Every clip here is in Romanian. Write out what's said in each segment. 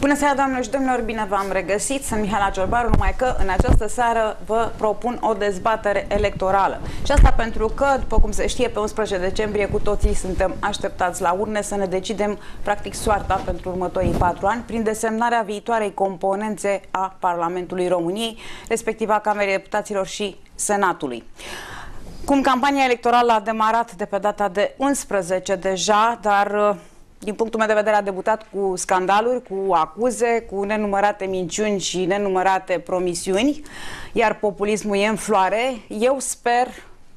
Bună seara, doamnelor și domnilor, bine v-am regăsit. Sunt Mihaela Ciorbaru, numai că în această seară vă propun o dezbatere electorală. Și asta pentru că, după cum se știe, pe 11 decembrie cu toții suntem așteptați la urne să ne decidem practic soarta pentru următorii patru ani prin desemnarea viitoarei componențe a Parlamentului României, respectiv a Camerei Deputaților și Senatului. Cum campania electorală a demarat de pe data de 11 deja, dar din punctul meu de vedere, a debutat cu scandaluri, cu acuze, cu nenumărate minciuni și nenumărate promisiuni, iar populismul e în floare. Eu sper,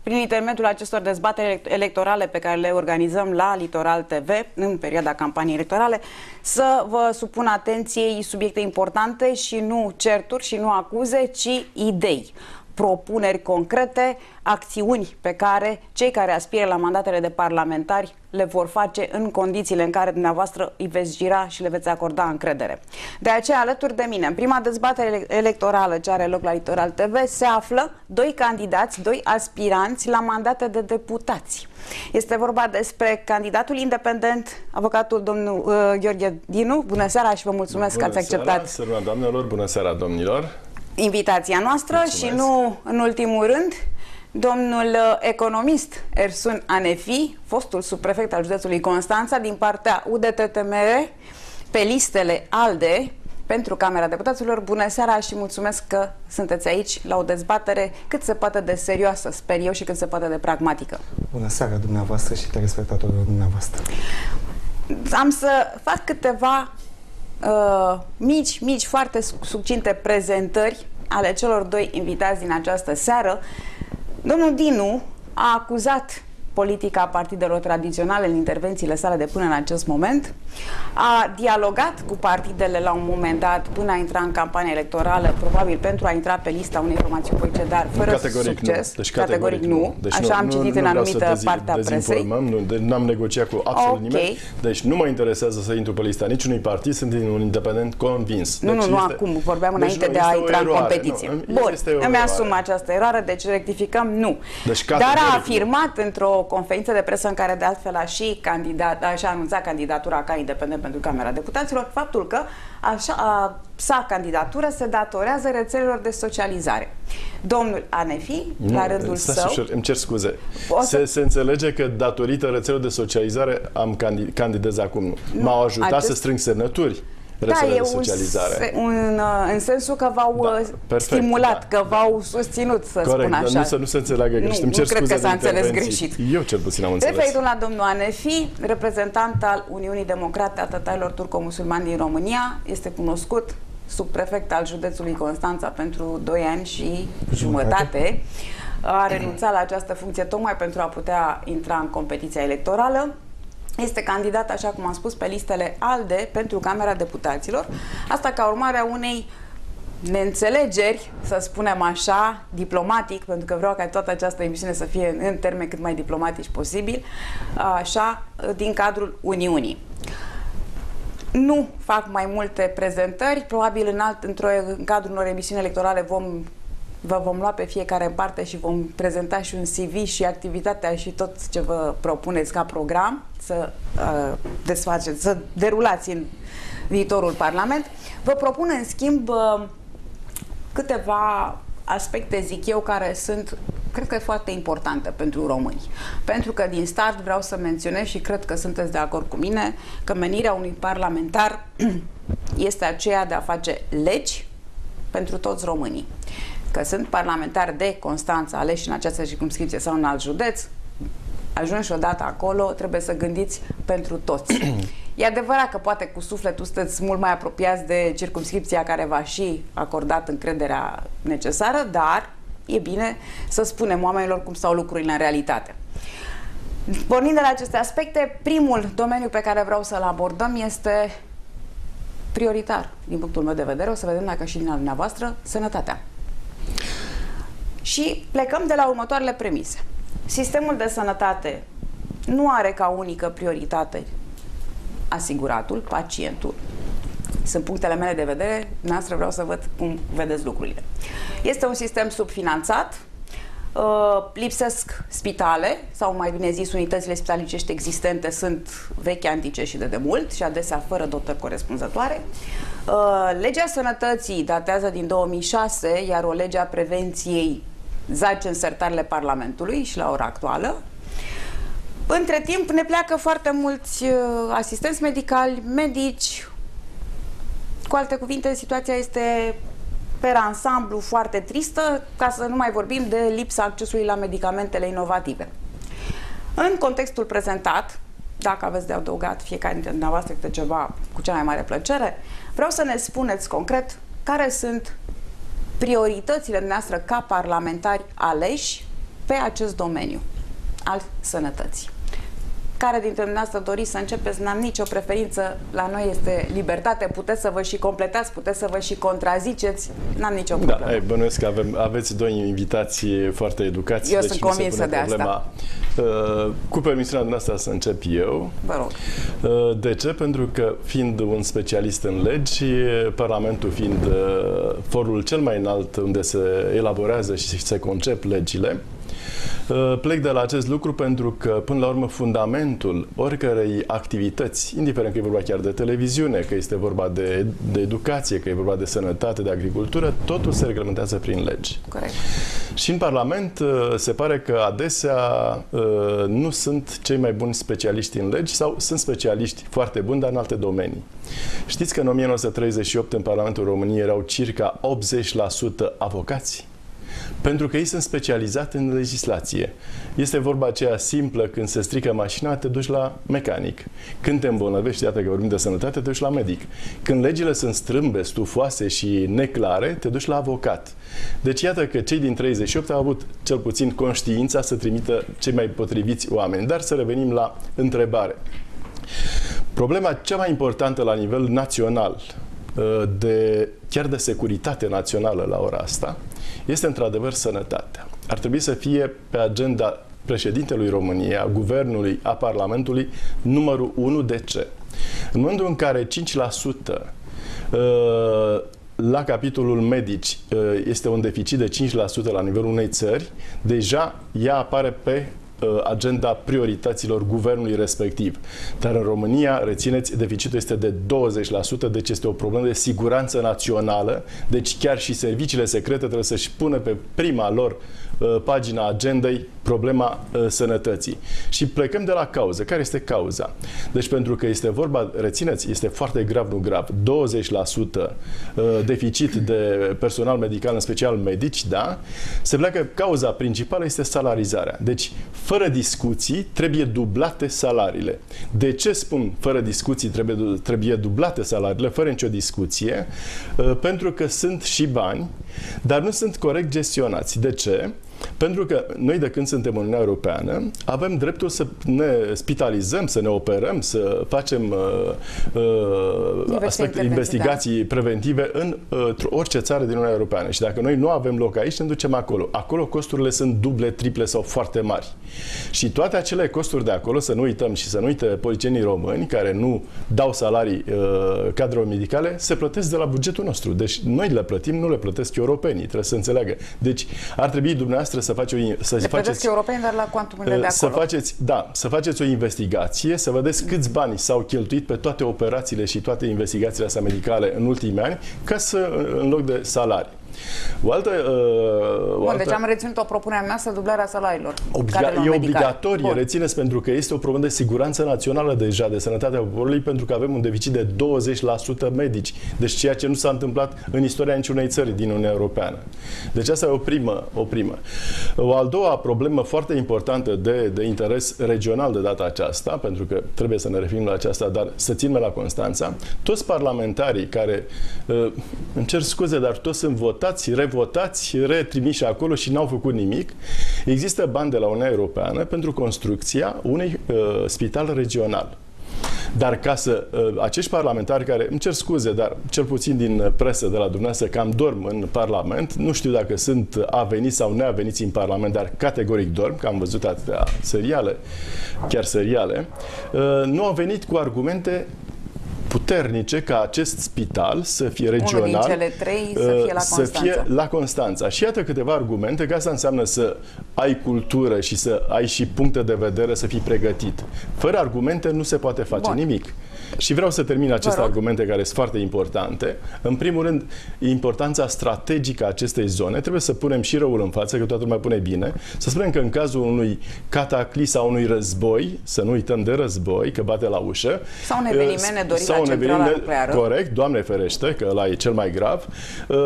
prin intermediul acestor dezbateri electorale pe care le organizăm la Litoral TV, în perioada campaniei electorale, să vă supun atenției subiecte importante și nu certuri și nu acuze, ci idei propuneri concrete, acțiuni pe care cei care aspiră la mandatele de parlamentari le vor face în condițiile în care dumneavoastră îi veți gira și le veți acorda încredere. De aceea, alături de mine, în prima dezbatere electorală ce are loc la Litoral TV, se află doi candidați, doi aspiranți la mandate de deputați. Este vorba despre candidatul independent, avocatul domnul uh, Gheorghe Dinu. Bună seara și vă mulțumesc bună că ați acceptat. Bună seara, doamnelor, bună seara, domnilor invitația noastră Mulțumesc. și nu în ultimul rând domnul uh, economist Ersun Anefi, fostul subprefect al județului Constanța din partea UDTTMR pe listele ALDE pentru Camera Deputaților. Bună seara și mulțumesc că sunteți aici la o dezbatere cât se poate de serioasă, sper eu, și cât se poate de pragmatică. Bună seara dumneavoastră și telespectatorilor dumneavoastră. Am să fac câteva uh, mici, mici, foarte succinte prezentări ale celor doi invitați din această seară. Domnul Dinu a acuzat politica partidelor tradiționale în intervențiile sale de până în acest moment. A dialogat cu partidele la un moment dat până a intra în campania electorală, probabil pentru a intra pe lista unei formații politice, dar fără categoric succes. Nu. Deci categoric, categoric nu. Deci Așa nu, am citit nu, în anumită dezi, parte a presei. Nu, deci n-am negociat cu absolut okay. nimeni. Deci nu mă interesează să intru pe lista niciunui partid, sunt un independent convins. Nu, deci nu, nu este... acum, vorbeam deci înainte de a intra în competiție. Nu, Bun, îmi asum această eroare, deci rectificăm, nu. Deci, Dar a afirmat într-o conferință de presă în care de altfel a și candidat, a și anunțat candidatura ca independent pentru Camera Deputaților, faptul că așa, a, sa candidatură se datorează rețelelor de socializare. Domnul Anefi, nu, la rândul său... Ușor, îmi cer scuze. Să... Se, se înțelege că datorită rețelelor de socializare am candidez acum. Nu. M-au ajutat acest... să strâng semnături da, e de socializare. Un, un, uh, în sensul că v-au da, uh, perfect, stimulat, da. că v-au susținut, să Corect, spun așa. nu să nu se înțeleagă greșit. Nu, nu cred că s-a înțeles greșit. Eu cel puțin am înțeles. Referitul la domnul Anefi, reprezentant al Uniunii Democrate a tătailor turco-musulmani din România, este cunoscut subprefect al județului Constanța pentru 2 ani și jumătate. A renunțat la această funcție tocmai pentru a putea intra în competiția electorală este candidat, așa cum am spus, pe listele ALDE pentru Camera Deputaților. Asta ca urmare a unei neînțelegeri, să spunem așa, diplomatic, pentru că vreau ca toată această emisiune să fie în termeni cât mai diplomatici posibil, așa, din cadrul Uniunii. Nu fac mai multe prezentări, probabil în, alt, într-o, în cadrul unor emisiuni electorale vom vă vom lua pe fiecare în parte și vom prezenta și un CV și activitatea și tot ce vă propuneți ca program să uh, desfaceți, să derulați în viitorul Parlament. Vă propun în schimb uh, câteva aspecte, zic eu, care sunt cred că e foarte importante pentru români. Pentru că din start vreau să menționez și cred că sunteți de acord cu mine că menirea unui parlamentar este aceea de a face legi pentru toți românii că sunt parlamentari de Constanța aleși în această circumscripție sau în alt județ, ajungi odată acolo, trebuie să gândiți pentru toți. E adevărat că poate cu sufletul sunteți mult mai apropiați de circumscripția care va și acordat încrederea necesară, dar e bine să spunem oamenilor cum stau lucrurile în realitate. Pornind de la aceste aspecte, primul domeniu pe care vreau să-l abordăm este prioritar, din punctul meu de vedere, o să vedem dacă și din al dumneavoastră, sănătatea. Și plecăm de la următoarele premise. Sistemul de sănătate nu are ca unică prioritate asiguratul, pacientul. Sunt punctele mele de vedere, noastră vreau să văd cum vedeți lucrurile. Este un sistem subfinanțat, Uh, lipsesc spitale, sau mai bine zis, unitățile spitalicești existente sunt vechi, antice și de demult și adesea fără dotări corespunzătoare. Uh, legea sănătății datează din 2006, iar o lege a prevenției zace în sertarele Parlamentului și la ora actuală. Între timp ne pleacă foarte mulți uh, asistenți medicali, medici. Cu alte cuvinte, situația este pe ansamblu foarte tristă, ca să nu mai vorbim de lipsa accesului la medicamentele inovative. În contextul prezentat, dacă aveți de adăugat fiecare dintre dumneavoastră câte ceva cu cea mai mare plăcere, vreau să ne spuneți concret care sunt prioritățile noastre ca parlamentari aleși pe acest domeniu al sănătății care dintre dumneavoastră doriți să începeți, n-am nicio preferință, la noi este libertate, puteți să vă și completați, puteți să vă și contraziceți, n-am nicio da, problemă. Da, ai, bănuiesc că avem, aveți doi invitații foarte educați. Eu deci sunt convinsă de problema. asta. Uh, cu permisiunea dumneavoastră să încep eu. Vă rog. Uh, de ce? Pentru că fiind un specialist în legi, Parlamentul fiind uh, forul cel mai înalt unde se elaborează și se concep legile, Uh, plec de la acest lucru pentru că, până la urmă, fundamentul oricărei activități, indiferent că e vorba chiar de televiziune, că este vorba de, de educație, că e vorba de sănătate, de agricultură, totul se reglementează prin legi. Corect. Și în Parlament uh, se pare că adesea uh, nu sunt cei mai buni specialiști în legi sau sunt specialiști foarte buni, dar în alte domenii. Știți că în 1938 în Parlamentul României erau circa 80% avocați? Pentru că ei sunt specializați în legislație. Este vorba aceea simplă, când se strică mașina, te duci la mecanic. Când te îmbolnăvești, iată că vorbim de sănătate, te duci la medic. Când legile sunt strâmbe, stufoase și neclare, te duci la avocat. Deci iată că cei din 38 au avut cel puțin conștiința să trimită cei mai potriviți oameni. Dar să revenim la întrebare. Problema cea mai importantă la nivel național, uh, de, chiar de securitate națională la ora asta, este într-adevăr sănătatea. Ar trebui să fie pe agenda președintelui României, a guvernului, a Parlamentului, numărul 1. De ce? În momentul în care 5% uh, la capitolul medici uh, este un deficit de 5% la nivelul unei țări, deja ea apare pe Uh, agenda priorităților guvernului respectiv. Dar în România, rețineți, deficitul este de 20%, deci este o problemă de siguranță națională, deci chiar și serviciile secrete trebuie să-și pună pe prima lor uh, pagina agendei problema uh, sănătății. Și plecăm de la cauză. Care este cauza? Deci pentru că este vorba, rețineți, este foarte grav, nu grav, 20% uh, deficit de personal medical, în special medici, da? Se pleacă, cauza principală este salarizarea. Deci, fără discuții, trebuie dublate salariile. De ce spun fără discuții trebuie, trebuie dublate salariile, fără nicio discuție? Uh, pentru că sunt și bani, dar nu sunt corect gestionați. De ce? Pentru că noi de când suntem în Uniunea Europeană avem dreptul să ne spitalizăm, să ne operăm, să facem uh, uh, aspecte, investigații da. preventive în uh, orice țară din Uniunea Europeană. Și dacă noi nu avem loc aici, ne ducem acolo. Acolo costurile sunt duble, triple sau foarte mari. Și toate acele costuri de acolo, să nu uităm și să nu uite policienii români care nu dau salarii uh, cadrelor medicale, se plătesc de la bugetul nostru. Deci noi le plătim, nu le plătesc europenii, trebuie să înțeleagă. Deci ar trebui dumneavoastră dumneavoastră să, faceți o, să Le faceți europeni, dar la cuantumele de acolo. Să faceți, da, să faceți o investigație, să vedeți câți bani s-au cheltuit pe toate operațiile și toate investigațiile astea medicale în ultimii ani, ca să, în loc de salarii. O altă, uh, Bun, altă... deci am reținut o propunere mea să dublarea salariilor. Obliga- e obligatorie, Bun. rețineți, pentru că este o problemă de siguranță națională deja, de sănătatea poporului, pentru că avem un deficit de 20% medici. Deci ceea ce nu s-a întâmplat în istoria niciunei țări din Uniunea Europeană. Deci asta e o primă. O, primă. o al doua problemă foarte importantă de, de interes regional de data aceasta, pentru că trebuie să ne referim la aceasta, dar să ținem la Constanța, toți parlamentarii care, uh, îmi cer scuze, dar toți sunt votați votați, revotați, retrimiși acolo și n-au făcut nimic. Există bani de la Uniunea Europeană pentru construcția unui uh, spital regional. Dar ca să uh, acești parlamentari care, îmi cer scuze, dar cel puțin din presă de la dumneavoastră cam dorm în Parlament, nu știu dacă sunt aveniți sau neaveniți în Parlament, dar categoric dorm, că am văzut atâtea seriale, chiar seriale, uh, nu au venit cu argumente puternice ca acest spital să fie regional, Unul din cele trei să fie la să Constanța. fie la Constanța. Și iată câteva argumente că asta înseamnă să ai cultură și să ai și puncte de vedere să fii pregătit. Fără argumente nu se poate face Bun. nimic. Și vreau să termin aceste rog. argumente care sunt foarte importante. În primul rând, importanța strategică a acestei zone. Trebuie să punem și răul în față, că toată lumea pune bine. Să spunem că în cazul unui cataclis sau unui război, să nu uităm de război, că bate la ușă. Sau un eveniment nedorit sau la un centrala eveniment- nucleară. Corect, Doamne ferește, că ăla e cel mai grav. Uh,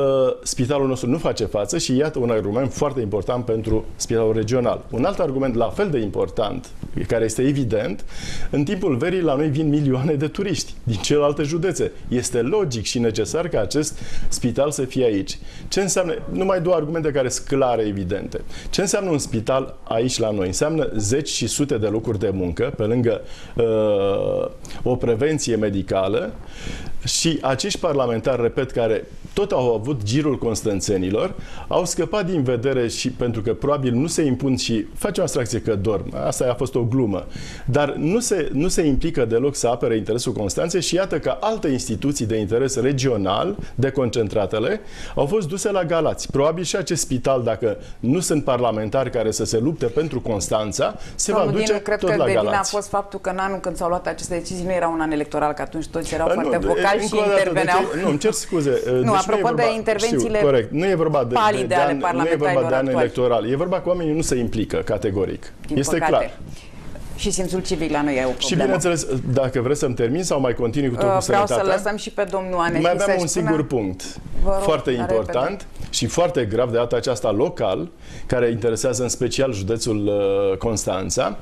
Spitalul nostru nu face față și iată un argument foarte important pentru spitalul regional. Un alt argument la fel de important, care este evident, în timpul verii la noi vin milioane de turiști din celelalte județe. Este logic și necesar ca acest spital să fie aici. Ce înseamnă, numai două argumente care sunt clare, evidente. Ce înseamnă un spital aici la noi? Înseamnă zeci și sute de locuri de muncă, pe lângă uh, o prevenție medicală și acești parlamentari, repet, care tot au avut girul constanțenilor, au scăpat din vedere și pentru că probabil nu se impun și facem abstracție că dorm, asta a fost o glumă, dar nu se, nu se implică deloc să apere interesul Constanței și iată că alte instituții de interes regional, deconcentratele, au fost duse la Galați. Probabil și acest spital, dacă nu sunt parlamentari care să se lupte pentru Constanța, se Domnul va duce Dinu, cred tot că la de vină a Galați. fost faptul că în anul când s-au luat aceste decizii nu era un an electoral, că atunci toți erau Bă, foarte nu, vocali și încă o dată, interveneau. Deci, nu, îmi cer scuze. Deci apropo e vorba, de intervențiile știu, corect, nu e vorba de, de, palide de, ale an, nu e vorba parlamentarilor de an actuali. electoral. E vorba că oamenii nu se implică categoric. Din este păcate. clar. Și simțul civic la noi e o problemă. Și bineînțeles, dacă vreți să-mi termin sau mai continui cu tot Uh, cu Vreau să sănătatea, lăsăm și pe domnul Anefi mai aveam să-și un spună- singur punct Vă rog, foarte la important și foarte grav de data aceasta local, care interesează în special județul uh, Constanța.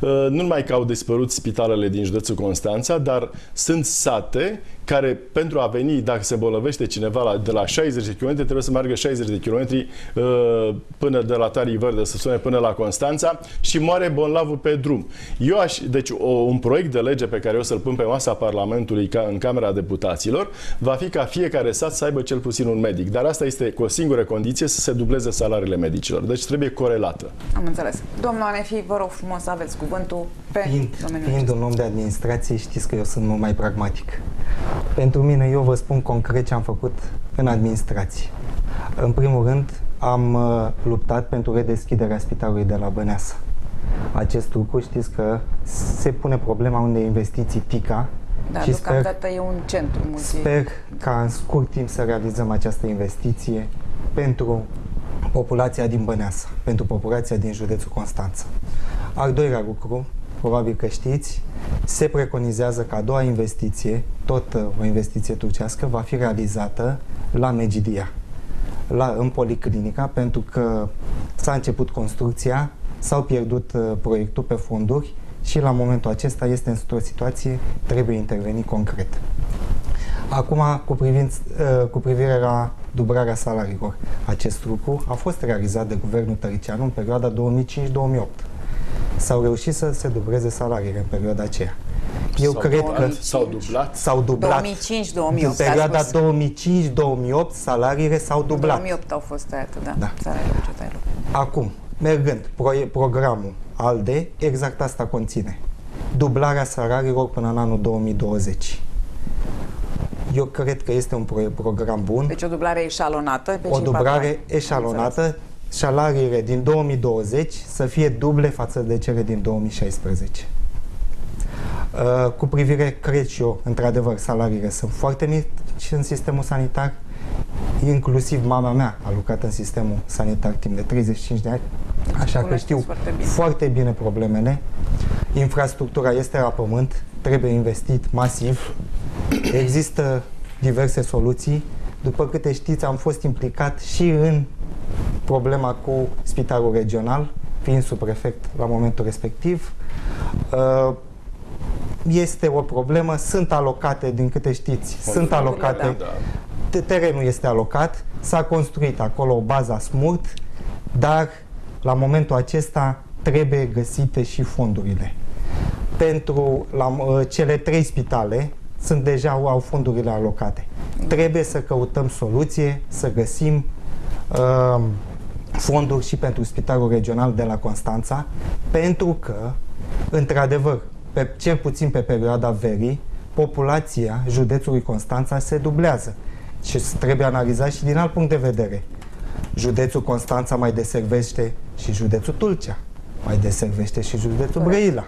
Uh, nu numai că au dispărut spitalele din județul Constanța, dar sunt sate care pentru a veni, dacă se bolăvește cineva la, de la 60 de km, trebuie să meargă 60 de km uh, până de la Tarii Verde, să sune până la Constanța și moare bolnavul pe drum. Eu aș, deci o, un proiect de lege pe care o să-l pun pe masa Parlamentului ca în Camera Deputaților va fi ca fiecare sat să aibă cel puțin un medic. Dar asta este cu o singură condiție să se dubleze salariile medicilor. Deci trebuie corelată. Am înțeles. Domnul Anefi, vă rog frumos să aveți cuvântul pe Fiind, domeniul fiind acesta. un om de administrație, știți că eu sunt mult mai pragmatic. Pentru mine, eu vă spun concret ce am făcut în administrație. În primul rând, am uh, luptat pentru redeschiderea spitalului de la Băneasa. Acest lucru știți că se pune problema unei investiții TICA Da, și sper, deocamdată e un centru multi... sper ca în scurt timp să realizăm această investiție pentru populația din Băneasa, pentru populația din județul Constanța. Al doilea lucru, probabil că știți, se preconizează că a doua investiție, tot uh, o investiție turcească, va fi realizată la Megidia, la, în Policlinica, pentru că s-a început construcția, s-au pierdut uh, proiectul pe fonduri și la momentul acesta este într-o situație, trebuie intervenit concret. Acum, cu, privind, uh, cu privire la dublarea salariilor, acest lucru a fost realizat de guvernul Tăricianu în perioada 2005-2008. S-au reușit să se dubleze salariile în perioada aceea. Eu S-au cred dublat, că S-au dublat. s-au dublat. 2005-2008. În perioada ați spus. 2005-2008 salariile s-au dublat. 2008 au fost tăiate, da. Da. Salariile bugetare. Acum, mergând, pro- programul ALDE exact asta conține. Dublarea salariilor până în anul 2020. Eu cred că este un pro- program bun, Deci o dublare eșalonată. Pe o cei patru dublare ani. eșalonată, salariile din 2020 să fie duble față de cele din 2016. Uh, cu privire, cred și eu, într-adevăr, salariile sunt foarte mici în sistemul sanitar. Inclusiv mama mea a lucrat în sistemul sanitar timp de 35 de ani, așa că cunoașteți știu foarte bine. foarte bine problemele. Infrastructura este la pământ, trebuie investit masiv. Există diverse soluții. După câte știți, am fost implicat și în problema cu spitalul regional, fiind subprefect la momentul respectiv. Uh, Este o problemă, sunt alocate, din câte știți, sunt Fondurile, alocate, Da. te- terenul este alocat, s-a construit acolo o bază smurt, dar la momentul acesta trebuie găsite și fondurile. Pentru la, uh, cele trei spitale sunt deja au fondurile alocate. Trebuie să căutăm soluție, să găsim uh, fonduri și pentru Spitalul Regional de la Constanța, pentru că, într-adevăr, pe, cel puțin pe perioada verii, populația județului Constanța se dublează și trebuie analizat și din alt punct de vedere. Județul Constanța mai deservește și județul Tulcea, mai deservește și județul Brăila.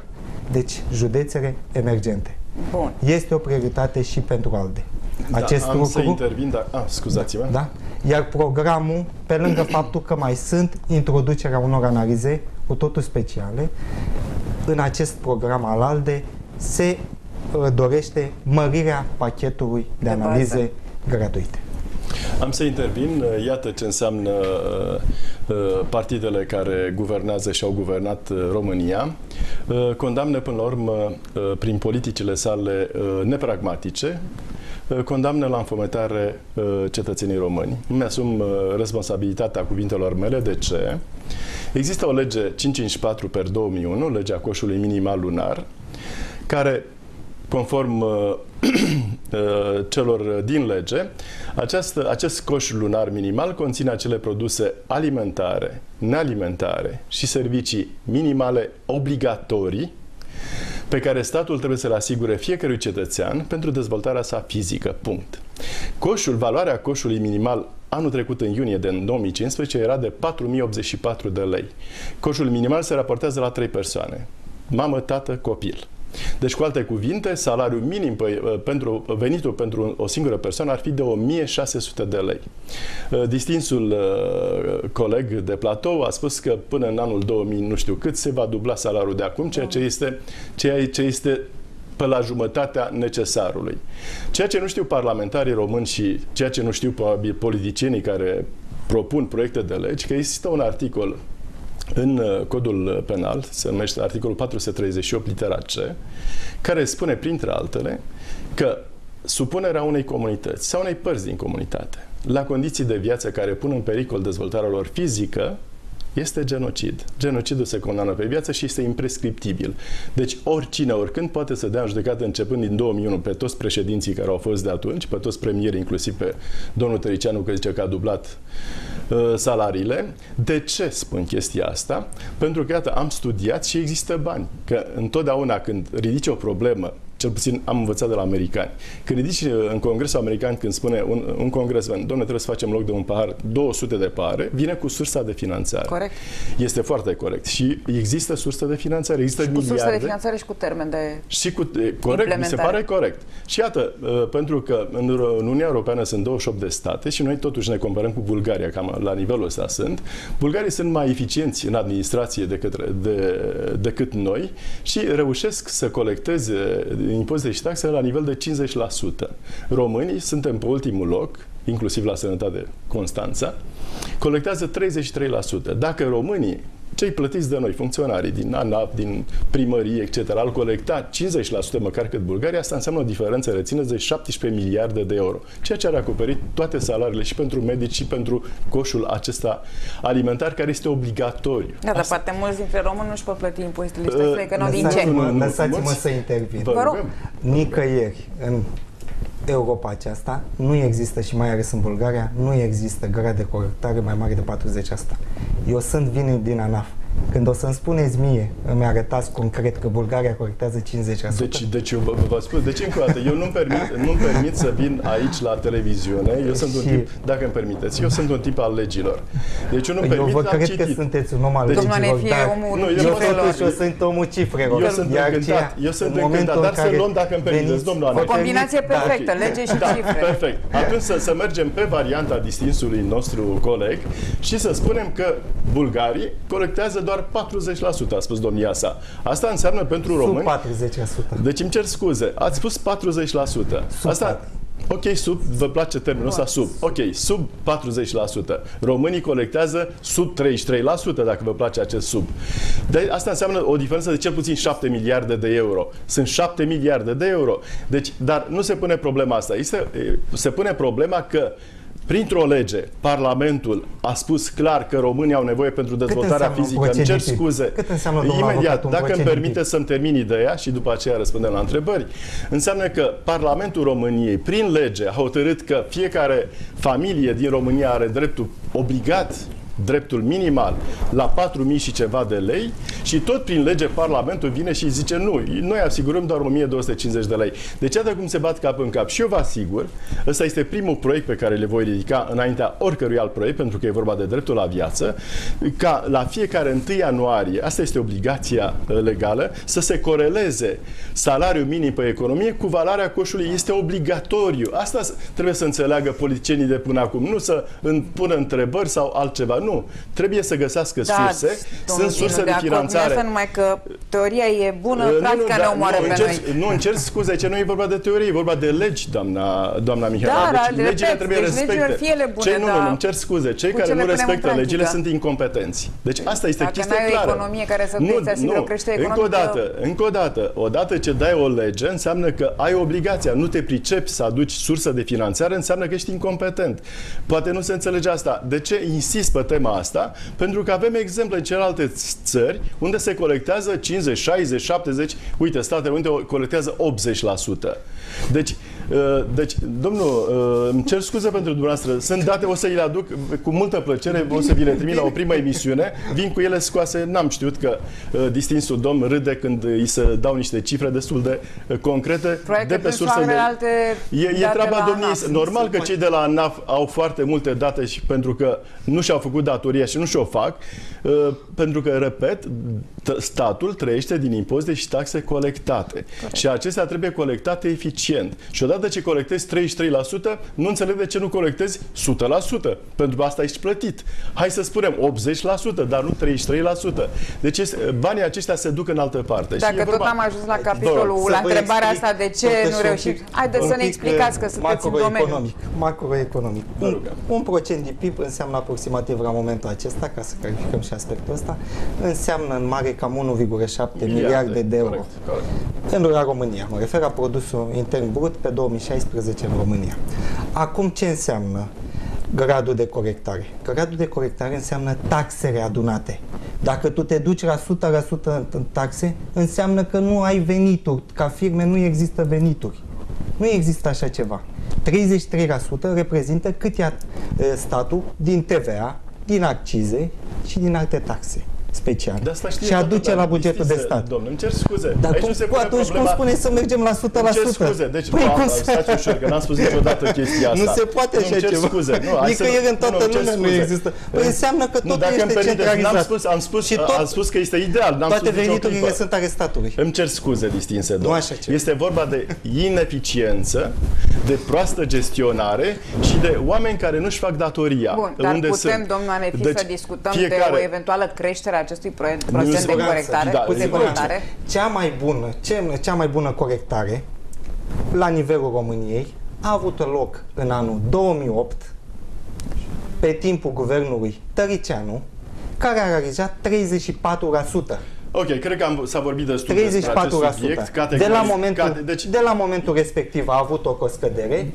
Deci, județele emergente. Bun. Este o prioritate și pentru ALDE. Acest da, am lucru, să intervin, dar... Ah, scuzați-mă. Da? Iar programul, pe lângă faptul că mai sunt introducerea unor analize cu totul speciale, în acest program al ALDE se uh, dorește mărirea pachetului de, de analize bază. gratuite. Am să intervin. Iată ce înseamnă uh, uh, partidele care guvernează și au guvernat uh, România. Condamnă până la urmă, prin politicile sale nepragmatice, condamnă la înfometare cetățenii români. Îmi asum responsabilitatea cuvintelor mele. De ce? Există o lege 554 per 2001, legea coșului minimal lunar, care conform uh, uh, celor din lege, această, acest coș lunar minimal conține acele produse alimentare, nealimentare și servicii minimale obligatorii pe care statul trebuie să le asigure fiecărui cetățean pentru dezvoltarea sa fizică. Punct. Coșul, valoarea coșului minimal anul trecut, în iunie de 2015, era de 4084 de lei. Coșul minimal se raportează la trei persoane. Mamă, tată, copil. Deci, cu alte cuvinte, salariul minim uh, pentru venitul pentru o singură persoană ar fi de 1600 de lei. Uh, distinsul uh, coleg de platou a spus că până în anul 2000 nu știu cât se va dubla salariul de acum, ceea ce este, ceea ce este pe la jumătatea necesarului. Ceea ce nu știu parlamentarii români și ceea ce nu știu probabil politicienii care propun proiecte de legi, că există un articol în uh, codul penal, se numește articolul 438 litera C, care spune, printre altele, că supunerea unei comunități sau unei părți din comunitate la condiții de viață care pun în pericol dezvoltarea lor fizică este genocid. Genocidul se condamnă pe viață și este imprescriptibil. Deci oricine, oricând, poate să dea în judecată începând din 2001 pe toți președinții care au fost de atunci, pe toți premieri, inclusiv pe domnul Tăricianu, că zice că a dublat uh, salariile. De ce spun chestia asta? Pentru că, iată, am studiat și există bani. Că întotdeauna când ridici o problemă cel puțin am învățat de la americani. Când ridici în Congresul American, când spune un, un congresman, domnule, trebuie să facem loc de un pahar, 200 de pahare, vine cu sursa de finanțare. Corect. Este foarte corect. Și există sursă de finanțare, există și miliarde. cu sursă de finanțare și cu termen de Și cu, corect, mi se pare corect. Și iată, pentru că în Uniunea Europeană sunt 28 de state și noi totuși ne comparăm cu Bulgaria, cam la nivelul ăsta sunt, bulgarii sunt mai eficienți în administrație decât, de, decât noi și reușesc să colecteze impozite și taxe la nivel de 50%. Românii suntem pe ultimul loc, inclusiv la sănătate Constanța, colectează 33%. Dacă românii cei plătiți de noi, funcționarii din ANAP, din primărie, etc., al colecta 50% măcar cât Bulgaria, asta înseamnă o diferență, rețineți, de 17 miliarde de euro. Ceea ce ar acoperit toate salariile și pentru medici și pentru coșul acesta alimentar, care este obligatoriu. Da, dar poate mulți dintre români nu-și pot plăti impozitele uh, că nu din ce. Lăsați-mă să intervin. Vă rog. Nicăieri, în Europa aceasta nu există și mai ales în Bulgaria, nu există grad de corectare mai mare de 40%. Eu sunt vin din ANAF. Când o să-mi spuneți mie, îmi arătați concret că Bulgaria corectează 50%. Deci, deci eu vă, vă spun, deci încă o dată, eu nu-mi permit, nu permit să vin aici la televiziune, eu sunt și... un tip, dacă îmi permiteți, eu sunt un tip al legilor. Deci eu nu-mi permit, Eu vă cred citit. că sunteți un om al deci, legilor, dar omul nu, eu, totuși eu sunt omul cifrelor. Eu sunt încântat, ceea, eu sunt încântat, dar să luăm, dacă îmi permiteți, domnul O combinație perfectă, lege și da, cifre. Perfect. Atunci să, să mergem pe varianta distinsului nostru coleg și să spunem că bulgarii colectează doar 40%, a spus domnia sa. Asta înseamnă pentru sub români... 40%. Deci îmi cer scuze. Ați spus 40%. Sub Asta... Ok, sub, vă place termenul ăsta, sub. Ok, sub 40%. Românii colectează sub 33%, dacă vă place acest sub. De, asta înseamnă o diferență de cel puțin 7 miliarde de euro. Sunt 7 miliarde de euro. Deci, dar nu se pune problema asta. Este, se pune problema că Printr-o lege, Parlamentul a spus clar că Românii au nevoie pentru dezvoltarea fizică. Îmi cer scuze. Cât înseamnă, Imediat, dacă îmi permite să-mi termin ideea și după aceea răspundem la întrebări, înseamnă că Parlamentul României, prin lege, a hotărât că fiecare familie din România are dreptul obligat dreptul minimal la 4.000 și ceva de lei și tot prin lege Parlamentul vine și zice nu, noi asigurăm doar 1.250 de lei. Deci iată cum se bat cap în cap. Și eu vă asigur, ăsta este primul proiect pe care le voi ridica înaintea oricărui alt proiect, pentru că e vorba de dreptul la viață, ca la fiecare 1 ianuarie, asta este obligația uh, legală, să se coreleze salariul minim pe economie cu valoarea coșului. Este obligatoriu. Asta trebuie să înțeleagă politicienii de până acum. Nu să pună întrebări sau altceva. Nu. Trebuie să găsească da, surse. Sunt surse de, de finanțare. Asta numai că teoria e bună, uh, practica nu, nu, ne omoară nu, pe încerc, noi. Nu, încerc scuze, ce nu e vorba de teorie, e vorba de legi, doamna, doamna Mihai. Da, deci legile trebuie deci respecte. Fie bune, Cei, nu, nu, nu, îmi cer scuze. Cei care nu respectă legile sunt incompetenți. Deci asta este Dacă chestia clară. o economie care să nu, nu. crește economică... Încă o dată, încă o dată, odată ce dai o lege, înseamnă că ai obligația, nu te pricepi să aduci sursă de finanțare, înseamnă că ești incompetent. Poate nu se înțelege asta. De ce insist pe tema asta? Pentru că avem exemple în celelalte țări unde se colectează 50, 60, 70, uite, Statele Unite colectează 80%. Deci, uh, deci, domnul, uh, îmi cer scuze pentru dumneavoastră. Sunt date, o să le aduc cu multă plăcere, o să vi le trimit la o primă emisiune. Vin cu ele scoase, n-am știut că uh, distinsul domn râde când îi se dau niște cifre destul de concrete Proiecte de pe surse de... Alte e, e treaba domniei. Normal că cei de la ANAF au foarte multe date și pentru că nu și-au făcut datoria și nu și-o fac, pentru că, repet, statul trăiește din impozite și taxe colectate. Corect. Și acestea trebuie colectate eficient. Și odată ce colectezi 33%, nu înțeleg de ce nu colectezi 100%. Pentru că asta ești plătit. Hai să spunem 80%, dar nu 33%. Deci banii aceștia se duc în altă parte. Dacă și tot vorba... am ajuns la capitolul, la întrebarea asta de ce nu reușim. Haideți să ne explicați că sunteți în domeniu. Macroeconomic. Un, un procent din PIB înseamnă aproximativ la momentul acesta, ca să clarificăm și aspectul ăsta, înseamnă în mare cam 1,7 miliarde de euro. Corect, corect. În România, mă refer la produsul intern brut pe 2016 în România. Acum ce înseamnă gradul de corectare? Gradul de corectare înseamnă taxele adunate. Dacă tu te duci la 100% în taxe, înseamnă că nu ai venituri. Ca firme nu există venituri. Nu există așa ceva. 33% reprezintă cât ia statul din TVA, din accize și din alte taxe special de asta și aduce la bugetul de stat. Domnule, îmi cer scuze. Dar cum, se pune atunci problema... cum spune să mergem la 100%? Îmi cer scuze. Deci, păi, cum stați ușor, că n-am spus niciodată chestia asta. Nu se poate așa cer ceva. scuze. Nu, adică el în toată lumea nu există. Păi înseamnă că totul nu, este centralizat. Am spus, am spus, și tot, am spus că este ideal. N-am toate veniturile sunt ale statului. Îmi cer scuze, distinse domn. Nu așa ceva. Este vorba de ineficiență, de proastă gestionare și de oameni care nu-și fac datoria. Bun, dar putem, domnul Anefi, să deci, discutăm de o eventuală creștere a acestui procent de corectare? Da, de corectare. Cea mai bună, cea mai bună corectare la nivelul României a avut loc în anul 2008 pe timpul guvernului Tăricianu, care a realizat 34%. Ok, cred că am, s-a vorbit destul 34%. despre acest subiect. De la, momentul, cate, deci... de la momentul respectiv a avut o scădere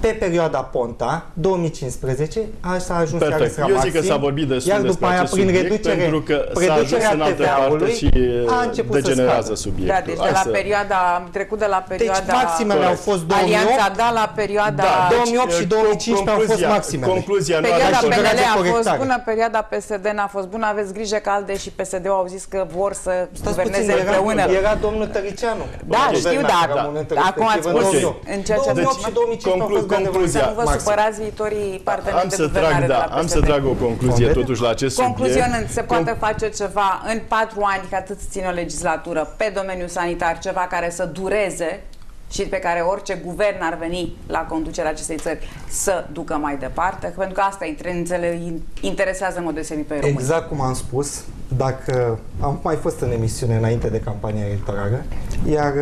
pe perioada Ponta, 2015, s-a ajuns Perfect. Eu zic că s-a vorbit destul iar după aia, prin reducere, pentru că s-a ajuns în altă parte și a început degenerează să subiectul. Da, deci de la perioada, am trecut de la deci perioada... Deci maximele au fost 2008. Alianța da la perioada... Da, 2008 și 2015 au fost maximele. Concluzia perioada PNL a fost bună, perioada PSD n-a fost bună. Aveți grijă că ALDE și PSD au zis că vor să guverneze împreună. Era domnul Tăricianu. Da, știu, dar acum ați spus în ceea ce... 2008 și 2015 au fost concluzia. Să nu vă Maxim. supărați viitorii parteneri am să trag, da, am să trag o concluzie totuși la acest Concluzionând, subiect. se poate Com face ceva în patru ani, că atât ține o legislatură, pe domeniul sanitar, ceva care să dureze și pe care orice guvern ar veni la conducerea acestei țări să ducă mai departe, pentru că asta interesează în mod deosebit pe români. Exact cum am spus, dacă am mai fost în emisiune înainte de campania electorală, iar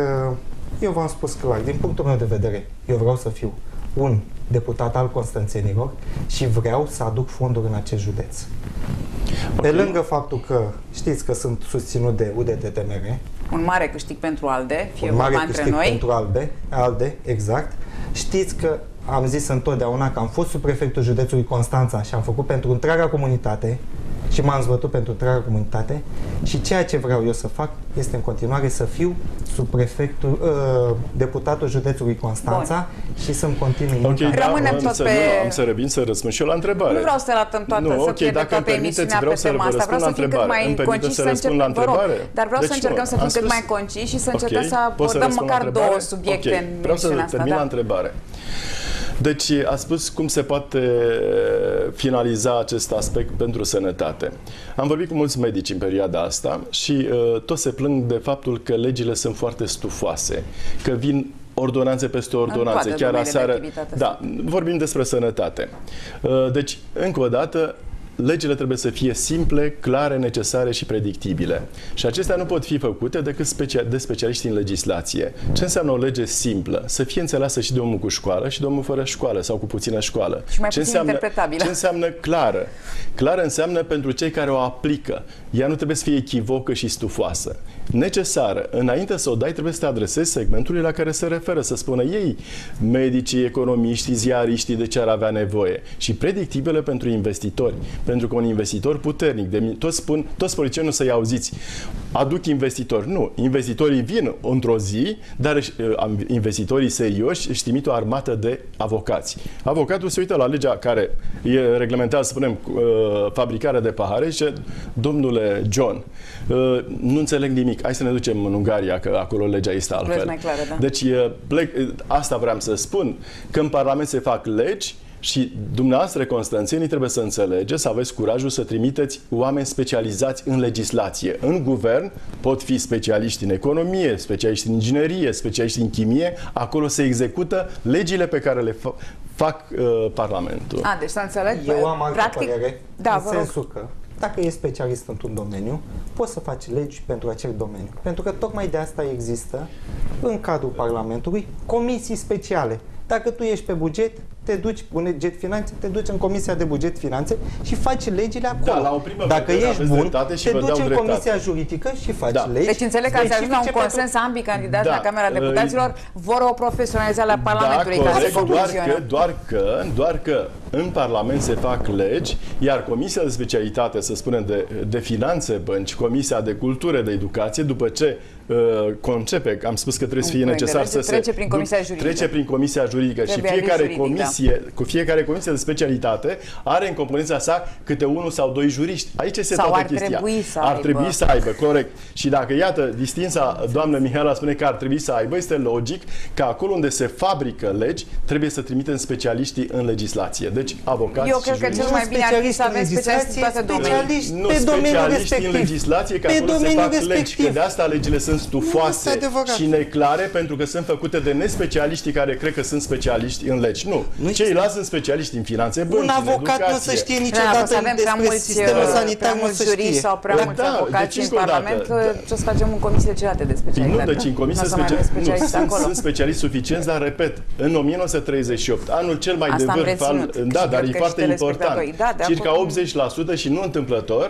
eu v-am spus clar, din punctul meu de vedere, eu vreau să fiu un deputat al Constanțenilor și vreau să aduc fonduri în acest județ. Okay. Pe lângă faptul că știți că sunt susținut de UDTTMR, un mare câștig pentru ALDE, fie un mare câștig noi. pentru ALDE, ALDE, exact. Știți că am zis întotdeauna că am fost sub prefectul județului Constanța și am făcut pentru întreaga comunitate și m-am zbătut pentru întreaga comunitate și ceea ce vreau eu să fac este în continuare să fiu subprefectul, uh, deputatul județului Constanța Bun. și să-mi continui Ok, da, Rămânem am, tot să, pe- nu, am să revin să răspund și eu la întrebare. Nu vreau să ratăm toată, Nu, să ok, pierdem dacă toată îmi permiteți, emisiunea vreau pe să tema vă asta. Vreau să răspund fim la cât mai întrebare. Îmi permiteți concis să să răspund la încercăm, vă rog, întrebare? dar vreau să Deci încercăm nu, să fim am cât spus- mai concis și să Ok, încercăm să pot să abordăm răspund la măcar întrebare? două subiecte Ok, în Vreau să emisiunea asta. termin la Da? întrebare. Deci a spus cum se poate finaliza acest aspect pentru sănătate. Am vorbit cu mulți medici în perioada asta și uh, toți se plâng de faptul că legile sunt foarte stufoase, că vin ordonanțe peste ordonanțe. toate Chiar domeniile de aseară, activitate da, vorbim despre sănătate. Uh, Deci, încă o dată, legile trebuie să fie simple, clare, necesare și predictibile. Și acestea nu pot fi făcute decât specia- de specialiști în legislație. Ce înseamnă o lege simplă? Să fie înțeleasă și de omul cu școală și de omul fără școală sau cu puțină școală. Și mai ce puțin înseamnă, interpretabilă. Ce înseamnă clară? Clară înseamnă pentru cei care o aplică. Ea nu trebuie să fie echivocă și stufoasă. Necesară. Înainte să o dai, trebuie să te adresezi segmentului la care se referă, să spună ei, medicii, economiștii, ziariștii, de ce ar avea nevoie. Și predictibile pentru investitori. Pentru că un investitor puternic, de, toți spun, toți politicienii o să-i auziți, aduc investitori. Nu, investitorii vin într-o zi, dar își- am- investitorii serioși își trimit o armată de avocați. Avocatul se uită la legea care e reglementează, să spunem, uh, fabricarea de pahare și zice, domnule John, uh, nu înțeleg nimic, hai să ne ducem în Ungaria, că acolo legea este altfel. mai clare, da. Deci, uh, plec, uh, asta vreau să spun, că în Parlament se fac legi și dumneavoastră, constanțenii, trebuie să înțelegeți, să aveți curajul să trimiteți oameni specializați în legislație. În guvern pot fi specialiști în economie, specialiști în inginerie, specialiști în chimie, acolo se execută legile pe care le fa- fac uh, Parlamentul. A, deci să înțeleg. Eu am altă practic, părere, Da, în vă rog. sensul că dacă ești specialist într-un domeniu, poți să faci legi pentru acel domeniu. Pentru că tocmai de asta există, în cadrul Parlamentului, comisii speciale. Dacă tu ești pe buget, te duci, buget finanțe, te duci în Comisia de Buget Finanțe și faci legile acolo. Da, la o primă Dacă vedere ești aveți bun, dreptate și te vă duci dau în dreptate. Comisia Juridică și faci Da. legi. Deci înțeleg că ați ajuns la un specifice consens, pentru- ambii candidați Da. la Camera Uh, Deputaților vor o profesionalizare a Parlamentului da, ca să corect, doar funcționeze. că, doar că, doar că în Parlament se fac legi, iar Comisia de Specialitate, să spunem, de, de Finanțe Bănci, Comisia de Cultură, de Educație, după ce uh, concepe, am spus că trebuie să Un fie proiect de necesar lege, să se... trece prin Comisia Juridică. Trece prin Comisia Juridică și Trebuie fiecare aviz juridic, da. Comisie, cu fiecare comisie de specialitate are în componența sa câte unul sau doi juriști. Aici este Sau toată ar chestia. trebui să ar aibă. trebui să aibă, corect. Și dacă, iată, distința doamnă Mihaela spune că ar trebui să aibă, este logic că acolo unde se fabrică legi, trebuie să trimitem specialiștii în legislație. Deci, avocați Eu și cred că juriști. cel mai bine ar fi să avem specialiști în toate domeniile. specialiști Nu pe domeniul specialiști respectiv. în legislație, că pe acolo se domeniul fac legi, respectiv. că de asta legile sunt stufoase este adevărat. și neclare, pentru că sunt făcute de nespecialiștii care cred că sunt specialiști în legi. Nu, Nu ceilalți sunt specialiști în finanțe, bănci, Un în avocat nu o să educație. știe Da, niciodată o să avem prea despre mulți, sistemul uh, sanitar, prea nu o mulți să juriști știe. sau prea Da, mulți da, avocați deci în încă o dată, Parlament, da. ce o să facem în comisiile celelalte de specialitate. Nu, deci în comisie Nu o să mai avem special... nu, specialiști sunt, acolo. sunt specialiști suficienți, dar repet, în 1938, anul cel mai Asta am de vârf al... reținut. Da, Și dar cred e că foarte și important. telespectatorii. Da, de Circa acord. 80% și nu întâmplător.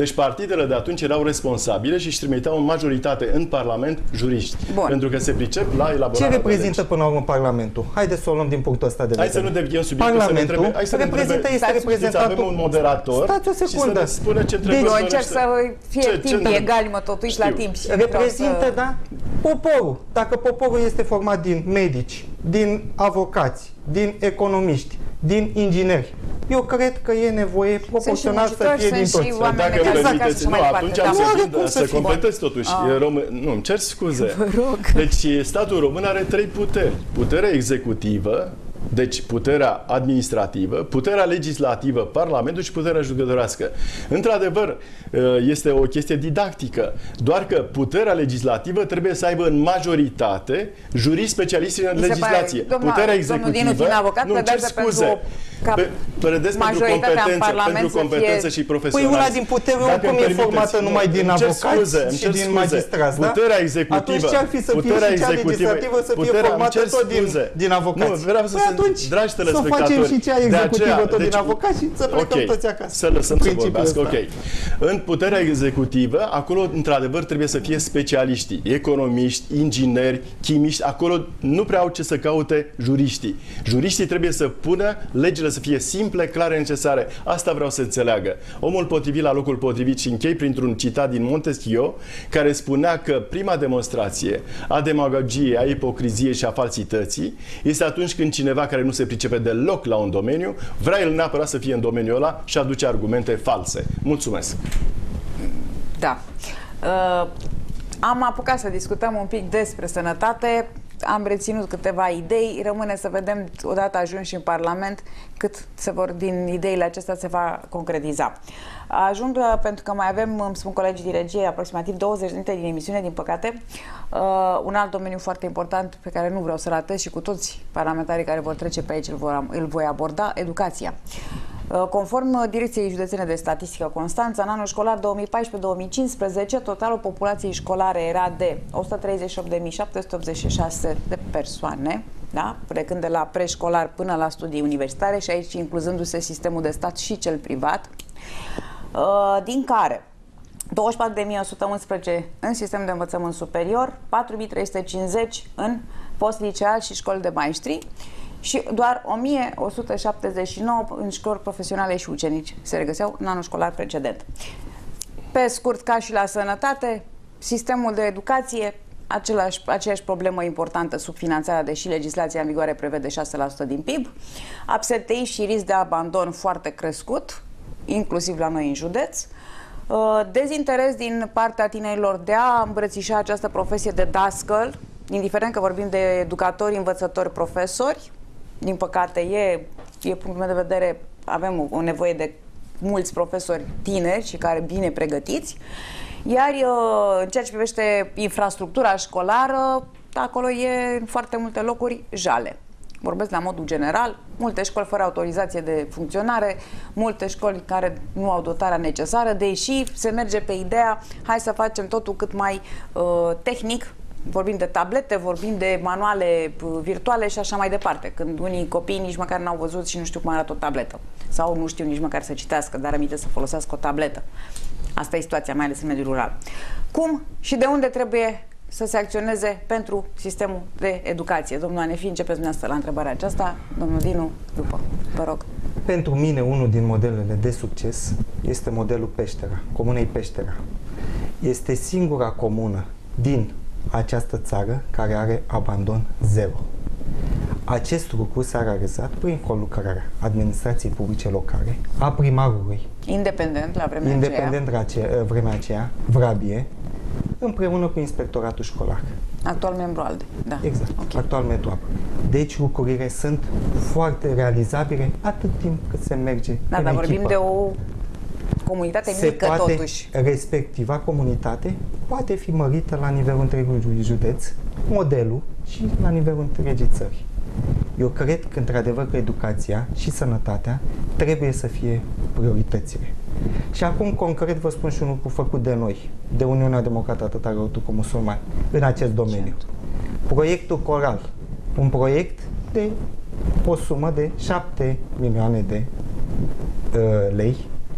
Deci partidele de atunci erau responsabile și își trimiteau în majoritate în Parlament juriști. Bun. Pentru că se pricep la Ce elaborarea de reprezintă legi. până la urmă Parlamentul? Haideți să o luăm din punctul ăsta de vedere. Hai să nu deviem subiectul, să ne Parlamentul întrebe, hai să ne reprezintă, întrebe, este Stați- reprezentantul... avem un moderator Stați o și să secundă. ne spună ce trebuie Eu să încerc să fie Ce- ce timp ne- egal, mă tot uit la Știu. timp. și vreau reprezintă, să- da, poporul. Dacă poporul este format din medici, din avocați, din economiști, din ingineri, eu cred că e nevoie proporțional să muncitori, fie din sunt și toți. oameni Dacă de îmi casă, permiteți, casă și nu, mai departe, atunci da. am Nu să, are vin, cum să să fie. completez totuși. Ah. E Român, nu, îmi cer scuze. Vă rog. Deci statul român are trei puteri. Puterea executivă, deci puterea administrativă, puterea legislativă, Parlamentul și puterea judecătorească. Într-adevăr, este o chestie didactică, doar că puterea legislativă trebuie să aibă în majoritate juriști specialiști în Mi se pare- legislație. domnul- puterea domnul executivă, Dinu, fiind avocat, nu, cer pledează pentru scuze, o- ca Pe- pledez pentru majoritatea în competență, Parlament pentru să fie- competență și Păi profesionalism. una din putere Dacă oricum îmi e permiteți, formată nu, numai din îmi cer avocați scuze, îmi și cer din scuze. magistrați, da? Puterea executivă. Atunci ce ar fi să fie puterea și cea executivă- legislativă să fie puterea- îmi formată cer tot din, scuze. din avocați? Nu, vreau să Păi se atunci dragi să telespectatori, facem și cea de executivă aceea- tot din deci- avocat și să plecăm Ok, toți acasă. Să lăsăm să Principiul vorbească, ăsta. ok. În puterea executivă, acolo, într-adevăr, trebuie să fie specialiștii, economiști, ingineri, chimiști, acolo nu prea au ce să caute juriștii. Juriștii trebuie să pună legile să fie simple, clare, necesare. Asta vreau să înțeleagă. Omul potrivit la locul potrivit și închei printr-un citat din Montesquieu, care spunea că prima demonstrație a demagogiei, a ipocriziei și a falsității este atunci când cineva care nu se pricepe deloc la un domeniu, vrea el neapărat să fie în domeniul ăla și aduce argumente false. Mulțumesc! Da. Uh, am apucat să discutăm un pic despre sănătate. Am reținut câteva idei. Rămâne să vedem, odată ajunși în Parlament, cât se vor, din ideile acestea se va concretiza. Ajung, uh, pentru că mai avem, îmi spun colegii din regie, aproximativ 20 de minute din emisiune, din păcate. Uh, un alt domeniu foarte important pe care nu vreau să ratez și cu toți parlamentarii care vor trece pe aici îl, vor, îl voi aborda, educația. Uh, Conform uh, Direcției Județene de Statistică Constanța, în anul școlar 2014-2015, totalul populației școlare era de 138.786 de persoane, da? plecând de la preșcolar până la studii universitare și aici incluzându-se sistemul de stat și cel privat, uh, din care 24.111 în sistem de învățământ superior, 4.350 în post-liceal și școli de maestri și doar 1179 în școli profesionale și ucenici se regăseau în anul școlar precedent. Pe scurt, ca și la sănătate, sistemul de educație, același, aceeași problemă importantă, subfinanțarea, deși legislația în vigoare prevede 6% din PIB, absenteism și risc de abandon foarte crescut, inclusiv la noi în județ, Uh, dezinteres din partea tinerilor de a îmbrățișa această profesie de dascăl, indiferent că vorbim de educatori, învățători, profesori. Din păcate, e, e punctul meu de vedere, avem o, o nevoie de mulți profesori tineri și care bine pregătiți. Iar uh, în ceea ce privește infrastructura școlară, acolo e în foarte multe locuri jale. Vorbesc la modul general, multe școli fără autorizație de funcționare, multe școli care nu au dotarea necesară, deși se merge pe ideea hai să facem totul cât mai uh, tehnic, vorbim de tablete, vorbim de manuale uh, virtuale și așa mai departe, când unii copii nici măcar n-au văzut și nu știu cum arată o tabletă sau nu știu nici măcar să citească, dar aminte să folosească o tabletă. Asta e situația, mai ales în mediul rural. Cum și de unde trebuie să se acționeze pentru sistemul de educație. Domnul Anefi, începeți dumneavoastră la întrebarea aceasta. Domnul Dinu, după. Vă rog. Pentru mine, unul din modelele de succes este modelul Peștera, Comunei Peștera. Este singura comună din această țară care are abandon zero. Acest lucru s-a realizat prin conlucrarea administrației publice locale, a primarului, Independent la vremea independent la ace- vremea aceea, Vrabie, împreună cu inspectoratul școlar. aceea. Actual membru ALDE. Da. Exact, Ok. actual metru Deci lucrurile sunt foarte realizabile atât timp cât se merge Da, în dar vorbim echipă. de o comunitate se mică poate, totuși. respectiva comunitate poate fi mărită la nivelul întregului județ, modelul și la nivelul întregii țări. Eu cred că, într-adevăr, că educația și sănătatea trebuie să fie prioritățile. Și acum, concret, vă spun și un lucru făcut de noi, de Uniunea Democrată a Tătarău cu musulmani, în acest domeniu. Proiectul Coral, un proiect de o sumă de 7 milioane de uh, lei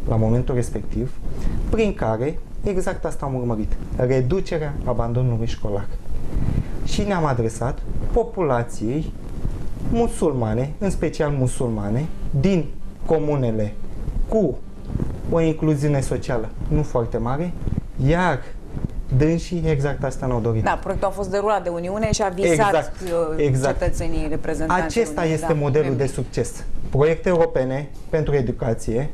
la momentul respectiv, prin care exact asta am urmărit, reducerea abandonului școlar. Și ne-am adresat populației musulmane, în special musulmane, din comunele cu o incluziune socială nu foarte mare, iar dânsii exact asta ne-au dorit. Da, proiectul a fost derulat de Uniune și a visat Exact, uh, exact. cetățenii reprezentanți. Acesta Uniunii, este da, modelul membri. de succes. Proiecte europene pentru educație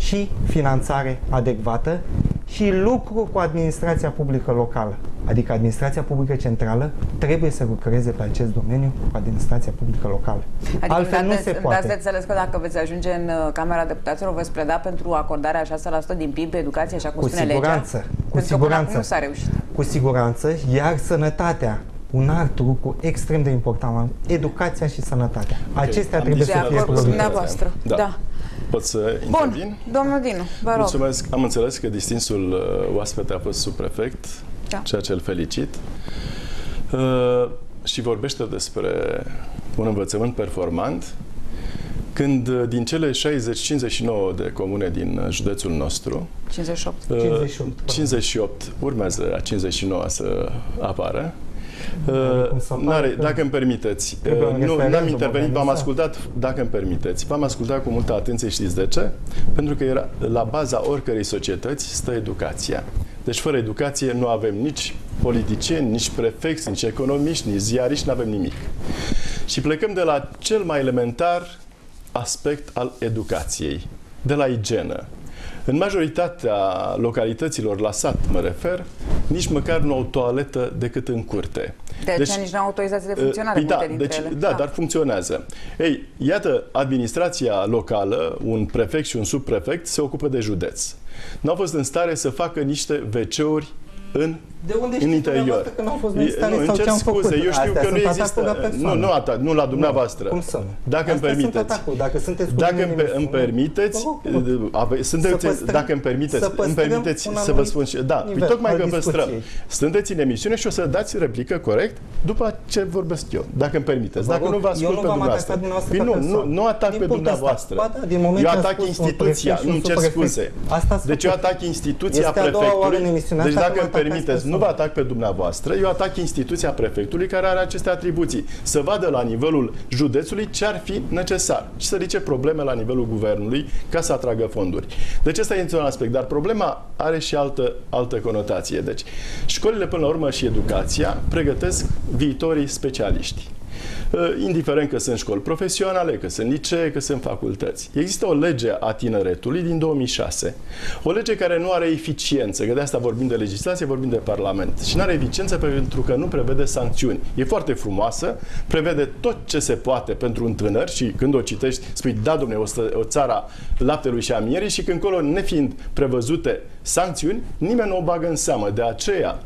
și finanțare adecvată și lucru cu administrația publică locală. Adică administrația publică centrală trebuie să lucreze pe acest domeniu cu administrația publică locală. Adică Altfel îmi nu dați- se îmi poate. Dați de înțeles că dacă veți ajunge în uh, Camera Deputaților, veți pleda pentru acordarea 6% din PIB pe educație, așa cum Cu spune siguranță, legea? cu pentru că până acum siguranță. nu s-a reușit. Cu siguranță, iar sănătatea, un alt lucru extrem de important, educația și sănătatea. Acestea am trebuie De să discutat fie acord cu despre priorități. dumneavoastră. Da. Da. Pot să Bun, intervin? domnul Dinu, vă rog. Mulțumesc. Am înțeles că distinsul uh, oaspete a fost subprefect, Da. ceea ce îl felicit. Uh, și vorbește despre un învățământ performant când uh, din cele 60-59 de comune din uh, județul nostru 58. 58. 58 urmează a 59 să apară cum să N-are, apară, dacă îmi permiteți, trebuie un nu, n-am referendum intervenit, v-am organizat. ascultat, dacă îmi permiteți, v-am ascultat cu multă atenție, știți de ce? Pentru că era la baza oricărei societăți stă educația. Deci fără educație nu avem nici politicieni, nici prefecți, nici economiști, nici ziariști, nu avem nimic. Și plecăm de la cel mai elementar aspect al educației, de la igienă. În majoritatea localităților la sat, mă refer, nici măcar nu au toaletă decât în curte. De aceea nici nu au autorizație de funcționare Păi da, multe dintre deci, ele. da, dar funcționează. Ei, iată, administrația locală, un prefect și un subprefect se ocupă de județ. Nu au fost în stare să facă niște WC-uri în De unde în știți interior. dumneavoastră că nu au fost E- necesare nu, sau încerc ce am scuze, făcut? eu știu Astea că nu sunt există. atacuri la Nu, persoană. nu, atac, nu la dumneavoastră. Cum să nu? Dacă îmi Astea sunt permiteți. atacuri. Dacă sunteți cu Dacă mine îmi, în pe- îmi emisiune, permiteți, vă rog, ave, sunteți, Să păstrăm- dacă îmi permiteți, să îmi păstrăm permiteți un să vă anumit spun și da, nivel păi tocmai al că păstrăm. discuției. Sunteți în emisiune și o să dați replică corect după ce vorbesc eu, dacă îmi permiteți. Vă Dacă rog, nu vă eu ascult nu pe v-am dumneavoastră. atacat dumneavoastră Păi ca nu, nu, persoană. nu atac Din pe punctul ăsta. dumneavoastră. Ba da, din moment eu ce am atac spus un instituția, prefect și nu un îmi cer subprefect. scuze. Asta ați Deci eu făcut. atac instituția Este a doua oară în prefectului. emisiunea Deci asta dacă că îmi mă atacați permiteți, nu vă personal. atac pe dumneavoastră, eu atac instituția prefectului care are aceste atribuții. Să vadă la nivelul județului ce ar fi necesar și să ridice probleme la nivelul guvernului ca să atragă fonduri. Deci ăsta este un aspect, dar problema are și altă, altă conotație. Deci școlile până la urmă și educația pregătesc viitorii specialiști. Uh, indiferent că sunt școli profesionale, că sunt licee, că sunt facultăți. Există o lege a tineretului din 2006, o lege care nu are eficiență, că de asta vorbim de legislație, vorbim de Parlament. Și nu are eficiență pentru că nu prevede sancțiuni. E foarte frumoasă, prevede tot ce se poate pentru un tânăr și când o citești spui, da, domne, o, stă, o țara laptelui și a mierii și când colo, nefiind prevăzute sancțiuni, nimeni nu o bagă în seamă. De aceea,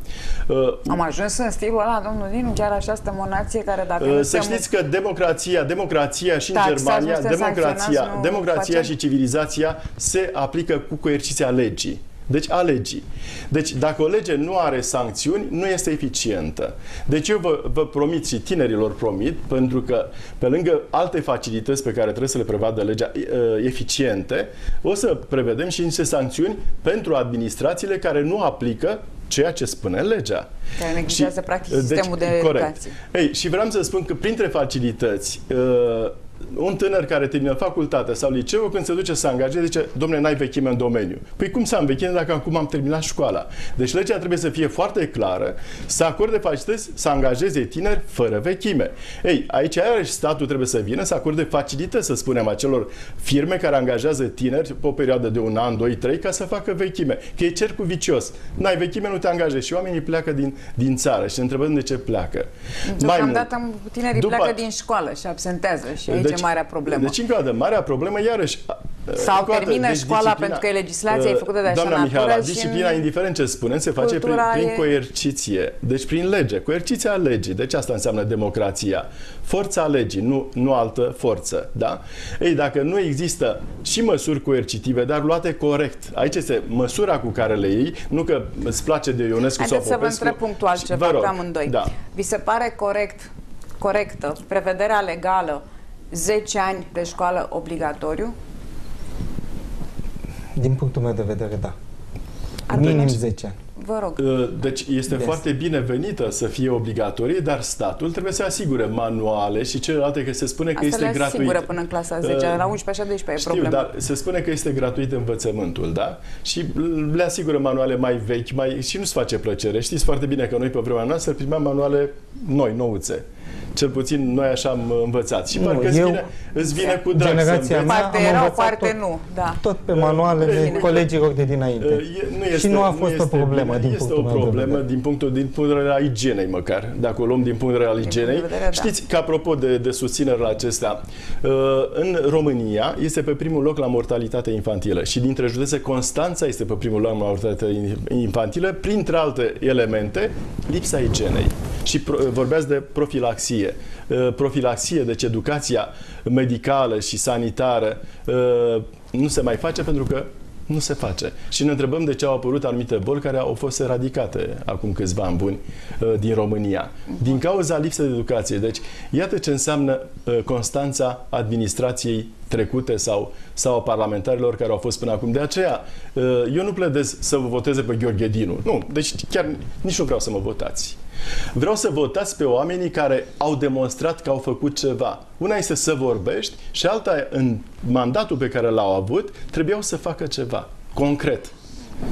uh, Am ajuns în stilul ăla, domnul Dinu, chiar așa suntem o nație care dacă Uh, nu Să suntem- știți că democrația, democrația și în Taxați, Germania, nu suntem democrația, sancționați, nu democrația facem? și civilizația se aplică cu coerciția legii. Deci a legii. Deci dacă o lege nu are sancțiuni, nu este eficientă. Deci eu vă, vă promit și tinerilor promit, pentru că pe lângă alte facilități pe care trebuie să le prevadă legea uh, eficiente, o să prevedem și niște sancțiuni pentru administrațiile care nu aplică ceea ce spune legea. Care neglijează, practic, deci, sistemul de corect. educație. Ei, și vreau să spun că printre facilități, uh, un tânăr care termină facultate sau liceu, când se duce să angajeze, zice, domne, n-ai vechime în domeniu. Păi cum să am vechime dacă acum am terminat școala? Deci legea trebuie să fie foarte clară, să acorde facilități, să angajeze tineri fără vechime. Ei, aici iarăși statul trebuie să vină să acorde facilități, să spunem, acelor firme care angajează tineri pe o perioadă de un an, doi, trei, ca să facă vechime. Că e cercul vicios. N-ai vechime, nu te angajezi. Și oamenii pleacă din, din țară și ne întrebăm de ce pleacă. Deocamdată tinerii După- pleacă din școală și absentează și aici e marea problemă. Deci, încă o dată, marea problemă, iarăși... Sau încă o dată, termină deci școala disciplina- pentru că legislația e Uh, făcută de așa Doamna natură Mihaela, și disciplina, în indiferent ce spunem, se face prin, cultura prin e- coerciție. Deci prin lege. Coerciția legii. Deci asta înseamnă democrația. Forța legii, nu, nu altă forță. Da? Ei, dacă nu există și măsuri coercitive, dar luate corect. Aici este măsura cu care le iei, nu că îți place de Ionescu sau Haideți să vă Popescu. întreb punctual Și- ceva vă rog, pe amândoi. Da. Vi se pare corect, corectă prevederea legală 10 ani de școală obligatoriu? Din punctul meu de vedere, da. Ar Minim trebui- 10 ani. Vă rog. Uh, Deci este Des. foarte binevenită să fie obligatorie, dar statul trebuie să asigure manuale și celelalte, că se spune că Asta este le gratuit. asigură până în clasa 10, Uh, la 11 așa 12 e Știu, problema. dar se spune că este gratuit învățământul, da? Și le asigură manuale mai vechi, mai și nu-ți face plăcere. Știți foarte bine că noi pe vremea noastră primeam manuale noi, nouțe. Cel puțin noi așa am învățat. Și Nu, parcă îți eu- vine, îți vine cu drag Generația să înveți. mea Parte am erau, învățat parte tot. nu. Da. Tot pe manualele Bine. colegilor de dinainte. E, nu este, și nu a fost este o problemă bine. din este punctul o meu de problemă vedere. din punctul din punct de vedere al igienei măcar. Dacă o luăm din punct de vedere al punct de igienei. vedere, da. Știți că apropo de, de susținere la acestea, uh, în România este pe primul loc la mortalitate infantilă și dintre județe Constanța este pe primul loc la mortalitate infantilă, printre alte elemente, lipsa igienei. Și pro, vorbeați de profilaxie. Uh, Profilaxie, deci educația medicală și sanitară uh, nu se mai face pentru că Nu se face. Și ne întrebăm de ce au apărut anumite boli care au fost eradicate acum câțiva ani buni uh, din România. Din cauza lipsei de educație. Deci, iată ce înseamnă uh, constanța administrației trecute sau, sau a parlamentarilor care au fost până acum. De aceea, uh, eu nu pledez să vă voteze pe Gheorghe Dinu. Nu, deci chiar nici nu vreau să mă votați. Vreau să votați pe oamenii care au demonstrat că au făcut ceva. Una este să vorbești și alta, în mandatul pe care l-au avut, trebuiau să facă ceva concret.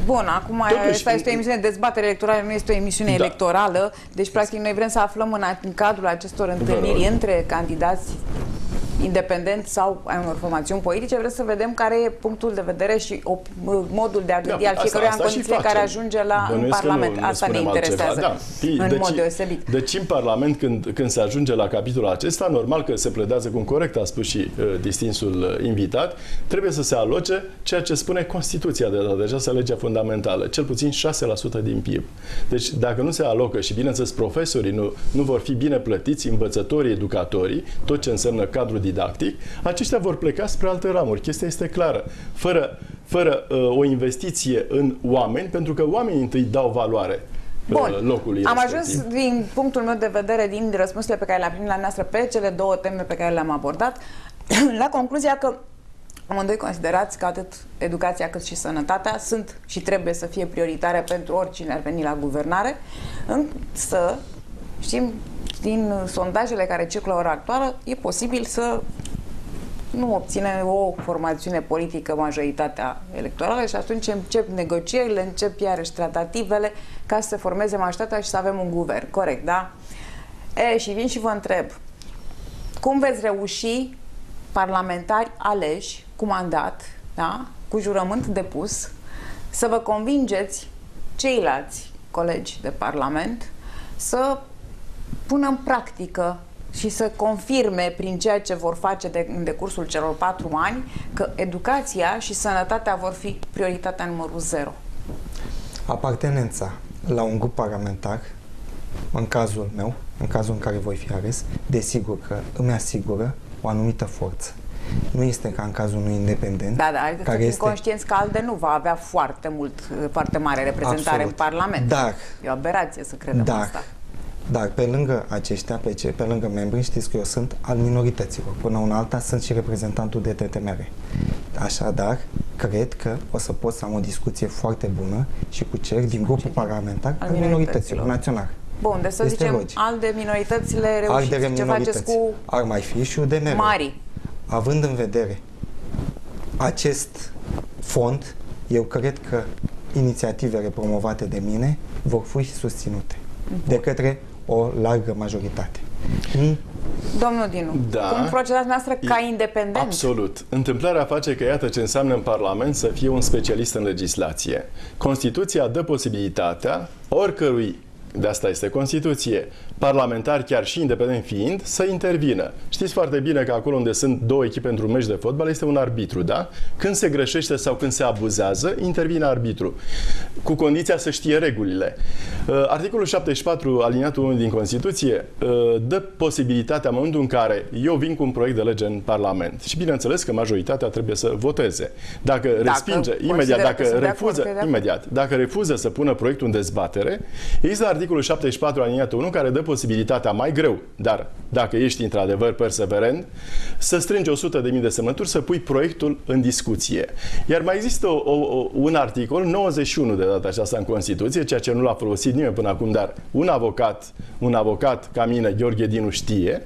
Bun, acum Totuși, asta este o emisiune de dezbatere electorală, nu este o emisiune da. electorală, deci practic noi vrem să aflăm în, în cadrul acestor întâlniri între candidați independent sau ai unor formațiuni politice, vrem să vedem care e punctul de vedere și op, modul de a gândi da, al fiecăruia în condițiile care ajunge la în Parlament. Nu, asta ne interesează da. în deci, mod deosebit. Deci în Parlament, când, când se ajunge la capitolul acesta, normal că se pledează cum corect, a spus și uh, distinsul uh, invitat, trebuie să se aloce ceea ce spune Constituția de data deja, legea fundamentală, cel puțin 6% din PIB. Deci dacă nu se alocă și bineînțeles profesorii nu, nu vor fi bine plătiți, învățătorii, educatorii, tot ce înseamnă cadrul didactic, aceștia vor pleca spre alte ramuri. Chestia este clară. Fără, fără uh, o investiție în oameni, pentru că oamenii întâi dau valoare uh, Bun. locului Am respectiv. ajuns, din punctul meu de vedere, din răspunsurile pe care le-am primit la noastră pe cele două teme pe care le-am abordat, la concluzia că amândoi considerați că atât educația cât și sănătatea sunt și trebuie să fie prioritare pentru oricine ar veni la guvernare, însă știm din sondajele care circulă ora actuală, e posibil să nu obține o formațiune politică majoritatea electorală și atunci încep negocierile, încep iarăși tratativele ca să se formeze majoritatea și să avem un guvern. Corect, da? E, și vin și vă întreb, cum veți reuși parlamentari aleși cu mandat, da? cu jurământ depus, să vă convingeți ceilalți colegi de Parlament să pună în practică și să confirme prin ceea ce vor face de, în decursul celor patru ani că educația și sănătatea vor fi prioritatea numărul zero. Apartenența la un grup parlamentar, în cazul meu, în cazul în care voi fi ales, desigur că îmi asigură o anumită forță. Nu este ca în cazul unui independent. Da, da, adică care este conștienți că ALDE nu va avea foarte mult, foarte mare reprezentare Absolut. în Parlament. Dar, e o aberație să credem dar, asta. Dar pe lângă aceștia, pe, ce, pe lângă membri, știți că eu sunt al minorităților. Până una alta sunt și reprezentantul de TTMR. Așadar, cred că o să pot să am o discuție foarte bună și cu cer din grupul parlamentar al minorităților, minorităților naționale. Bun, deci să este zicem, logic. al de minoritățile reușiți, de ce faceți cu Ar mai fi și UDMR. Mari. Având în vedere acest fond, eu cred că inițiativele promovate de mine vor fi susținute Bun. de către o largă majoritate. Hmm? Domnul Dinu, da, cum procedați noastră ca independent? Absolut. Întâmplarea face că iată ce înseamnă în Parlament să fie un specialist în legislație. Constituția dă posibilitatea oricărui de asta este Constituție, parlamentari, chiar și independent fiind, să intervină. Știți foarte bine că acolo unde sunt două echipe într-un meci de fotbal este un arbitru, da? Când se greșește sau când se abuzează, intervine arbitru, cu condiția să știe regulile. Uh, articolul 74, aliniatul 1 din Constituție, uh, dă posibilitatea în momentul în care eu vin cu un proiect de lege în Parlament și bineînțeles că majoritatea trebuie să voteze. Dacă, dacă respinge, imediat, dacă refuză, imediat, dacă refuză să pună proiectul în dezbatere, există articolul 74, aliniatul 1, care dă posibilitatea mai greu, dar dacă ești într-adevăr perseverent, să strângi 100.000 de semnături, să pui proiectul în discuție. Iar mai există o, o, un articol, 91 de data aceasta în Constituție, ceea ce nu l-a folosit nimeni până acum, dar un avocat, un avocat ca mine, Gheorghe Dinu, știe,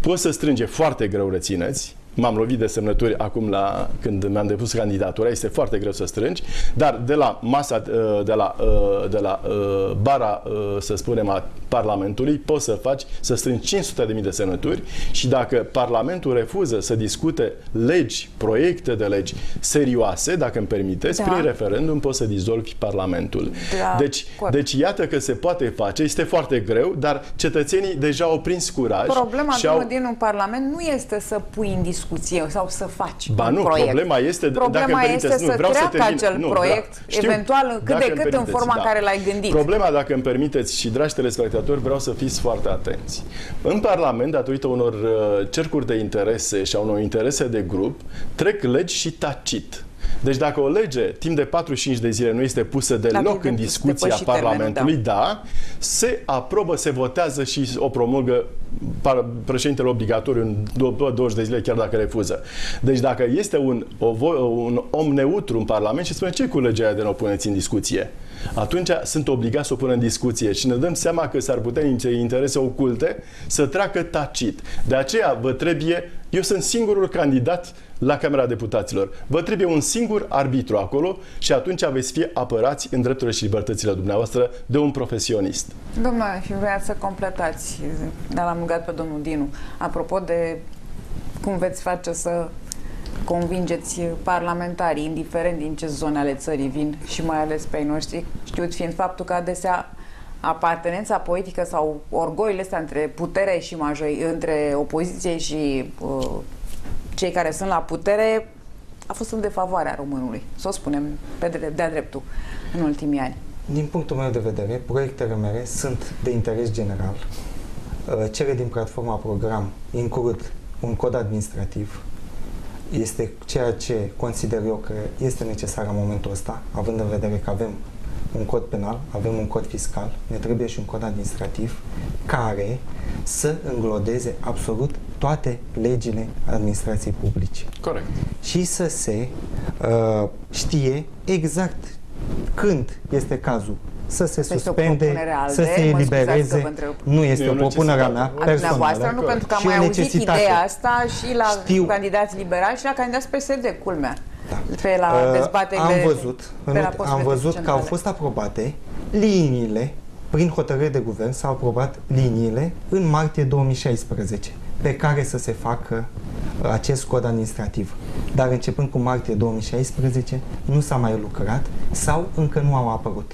poți să strânge foarte greu, rețineți, m-am lovit de semnături acum la, când mi-am depus candidatura, este foarte greu să strângi, dar de la masa, uh, de la, uh, de la uh, bara, să spunem, a Parlamentului, poți să faci, să strângi 500.000 de semnături și dacă Parlamentul refuză să discute legi, proiecte de legi serioase, dacă îmi permiteți, da. prin referendum poți să dizolvi Parlamentul. Da, deci, deci iată că se poate face, este foarte greu, dar cetățenii deja au prins curaj. Problema și au... din un Parlament nu este să pui în discuție discuție sau să faci ba un nu, proiect. problema este, problema dacă este permiteți, să nu, vreau treacă să acel nu, proiect, da, știu, eventual cât de cât în forma da. în care l-ai gândit. Problema, dacă îmi permiteți și dragi telespectatori, vreau să fiți foarte atenți. În Parlament, datorită unor uh, cercuri de interese și a unor interese de grup, trec legi și tacit. Deci dacă o lege timp de 45 de zile nu este pusă deloc în discuția Parlamentului, da. da, se aprobă, se votează și o promulgă președintele obligatoriu în 20 de zile, chiar dacă refuză. Deci dacă este un, o, un om neutru în Parlament și spune ce cu legea aia de nu o puneți în discuție, atunci sunt obligați să o pună în discuție și ne dăm seama că s-ar putea interese oculte să treacă tacit. De aceea vă trebuie, eu sunt singurul candidat la Camera Deputaților. Vă trebuie un singur arbitru acolo și atunci veți fi apărați în drepturile și libertățile dumneavoastră de un profesionist. Domnule, și vreau să completați, dar l-am rugat pe domnul Dinu, apropo de cum veți face să convingeți parlamentarii, indiferent din ce zone ale țării vin și mai ales pe ei noștri, știut fiind faptul că adesea apartenența politică sau orgoile astea între putere și majoi, între opoziție și uh, cei care sunt la putere a fost în defavoarea românului, să o spunem pe de de dreptul, în ultimii ani. Din punctul meu de vedere, proiectele mele sunt de interes general. Uh, cele din platforma program includ un cod administrativ, este ceea ce consider eu că este necesar în momentul ăsta, având în vedere că avem un cod penal, avem un cod fiscal, ne trebuie și un cod administrativ care să înglodeze absolut toate legile administrației publice. Corect. Și să se uh, știe exact când este cazul să se este suspende, să se elibereze. Nu este o propunere a mea personală. nu, pentru că am mai auzit ideea asta și la Știu. candidați liberali și la candidați PSD, culmea. Da. Pe la uh, dezbaterile... Am văzut, pe la am văzut că au fost aprobate liniile, prin hotărâre de guvern s-au aprobat liniile în martie 2016 pe care să se facă acest cod administrativ. Dar începând cu martie 2016 nu s-a mai lucrat sau încă nu au apărut.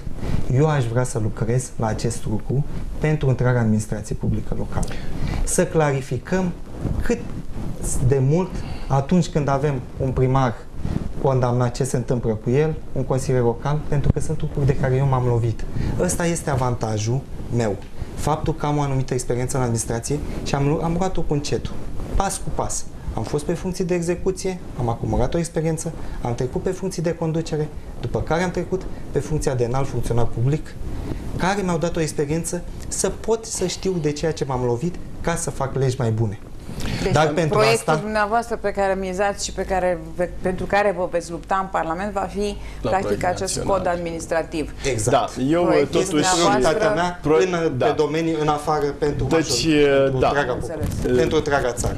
Eu aș vrea să lucrez la acest lucru pentru întreaga administrație publică locală. Să clarificăm cât de mult atunci când avem un primar condamnat ce se întâmplă cu el, un consilier local, pentru că sunt lucruri de care eu m-am lovit. Ăsta este avantajul meu. Faptul că am o anumită experiență în administrație și am, am luat-o cu încetul, pas cu pas. Am fost pe funcții de execuție, am acumulat o experiență, am trecut pe funcții de conducere, după care am trecut pe funcția de înalt funcționar public, care mi-au dat o experiență să pot să știu de ceea ce m-am lovit ca să fac legi mai bune. Deci Dar pentru proiectul asta, dumneavoastră pe care mizați și pe care, pentru care vă veți lupta în Parlament va fi da, practic acest național. cod administrativ. Exact. Da, eu Proiectul totuși prioritatea mea pro... în, da. pe domenii în afară pentru deci, major, pentru, da. întreaga, pentru întreaga țară.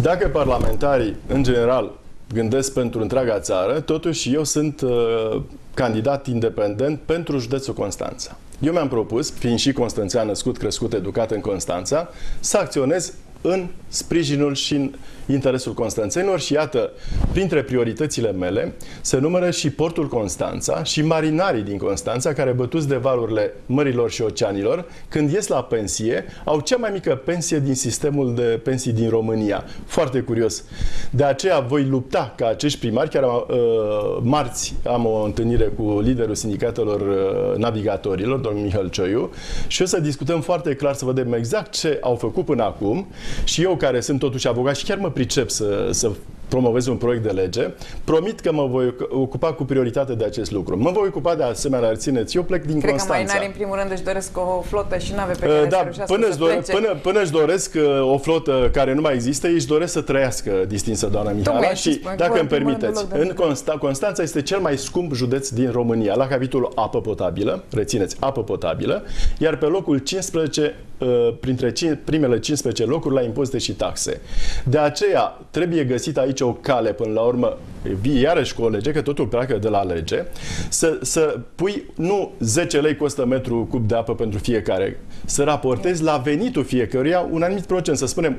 Dacă parlamentarii, în general, gândesc pentru întreaga țară, totuși eu sunt uh, candidat independent pentru județul Constanța. Eu mi-am propus, fiind și constanțean născut, crescut, educat în Constanța, să acționez în sprijinul și în interesul constanțenilor și iată, printre prioritățile mele se numără și portul Constanța și marinarii din Constanța care bătuți de valurile mărilor și oceanilor, când ies la pensie, au cea mai mică pensie din sistemul de pensii din România. Foarte curios. De aceea voi lupta ca acești primari, chiar uh, marți am o întâlnire cu liderul sindicatelor uh, navigatorilor, domnul Mihal Cioiu, și o să discutăm foarte clar să vedem exact ce au făcut până acum și eu care sunt totuși avocat și chiar mă pricep să, să promovez un proiect de lege, promit că mă voi ocupa cu prioritate de acest lucru. Mă voi ocupa de asemenea, țineți, eu plec din Cred Constanța. Cred că mai în primul rând își doresc o flotă și nave pe care uh, da, până își, dore, până, până își doresc uh, o flotă care nu mai există, își doresc să trăiască, distinsă doamna Mihala. Și dacă îmi permiteți, în Consta, Constanța este cel mai scump județ din România, la capitolul apă potabilă, rețineți, apă potabilă, iar pe locul 15 uh, printre primele 15 locuri la impozite și taxe. De aceea trebuie găsit aici o cale până la urmă, vii iarăși cu o lege, că totul pleacă de la lege, să, să pui, nu 10 lei costă metru cub de apă pentru fiecare, să raportezi la venitul fiecăruia un anumit procent, să spunem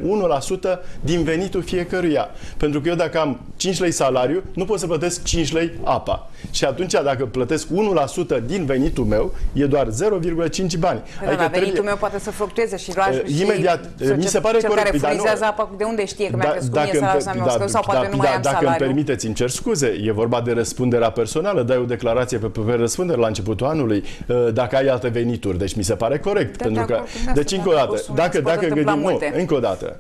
1% din venitul fiecăruia. Pentru că eu dacă am 5 lei salariu, nu pot să plătesc 5 lei apa. Și atunci dacă plătesc 1% din venitul meu, e doar 0,5 bani. Da, adică venitul trebuie... meu poate să fluctueze și, uh, imediat. Și, mi se pare cel corect. care furnizează apa, de unde știe că mi-a da, crescut dacă mie salariul da, sau poate da, nu mai da, am Dacă salariu. îmi permiteți, în cer scuze, e vorba de răspunderea personală, dai o declarație pe, pe răspundere la începutul anului, uh, dacă ai alte venituri. Deci mi se pare corect. Da, pentru de că, acord cu deci, încă o dumneavoastră, dată, dacă dacă, o să dacă pot întâmpla gândim, nu, multe. încă o dată.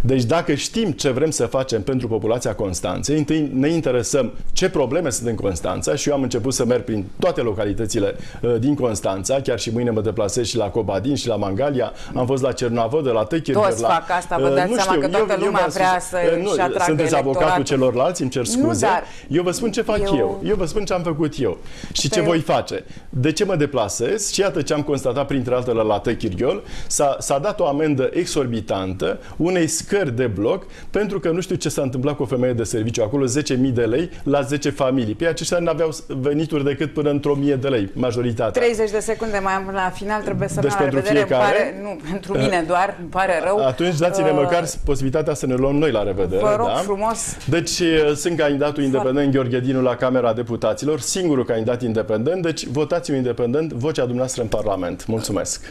Deci dacă știm ce vrem să facem pentru populația Constanței, întâi ne interesăm ce probleme sunt în Constanța și eu am început să merg prin toate localitățile uh, din Constanța, chiar și mâine mă deplasez și la Cobadin și la Mangalia, am fost la Cernavodă, la Tăchirger, Toți la... fac asta, vă uh, dați nu seama știu, că toată lumea v-am vrea spus- să uh, nu, își atragă Sunteți avocatul electoratul. celorlalți, îmi cer scuze. dar eu vă spun ce fac eu- eu. Eu vă spun ce am făcut eu și ce eu- voi face. De ce mă deplasez? Și iată ce am constatat printre altele la Tăchirghiol. S-a, s-a dat o amendă exorbitantă unei scări de bloc pentru că nu știu ce s-a întâmplat cu o femeie de serviciu acolo, 10.000 de lei la 10 familii. Pe aceștia nu aveau venituri decât până într-o mie de lei, majoritatea. 30 de secunde mai am până la final, trebuie să Deci merg la pentru revedere. Îmi fiecare? pare, nu, pentru mine doar, îmi pare rău. Atunci dați-ne Uh, măcar posibilitatea să ne luăm noi la revedere. Vă rog da? frumos. Deci uh, sunt candidatul independent Gheorghe Dinu la Camera Deputaților, singurul candidat independent, deci votați un independent, vocea dumneavoastră în Parlament. Mulțumesc!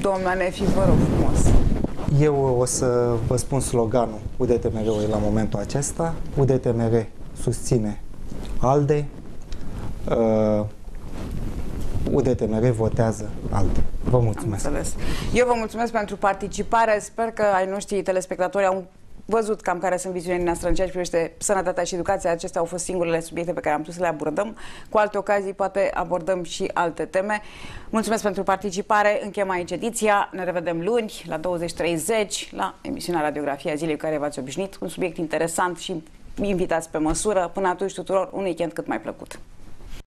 Domnule Nefi, vă rog frumos. Eu o să vă spun sloganul UDTMR-ului la momentul acesta. UDTMR susține ALDE. Uh, UDTMR votează ALDE. Vă Am mulțumesc. înțeles. Eu vă mulțumesc pentru participare. Sper că ai noștri telespectatori au văzut cam care sunt viziunile noastre în ceea ce privește sănătatea și educația. Acestea au fost singurele subiecte pe care am putut să le abordăm. Cu alte ocazii poate abordăm și alte teme. Mulțumesc pentru participare. Închem aici ediția. Ne revedem luni la 20.30 la emisiunea Radiografia Zilei cu care v-ați obișnuit. Un subiect interesant și invitați pe măsură. Până atunci tuturor un weekend cât mai plăcut.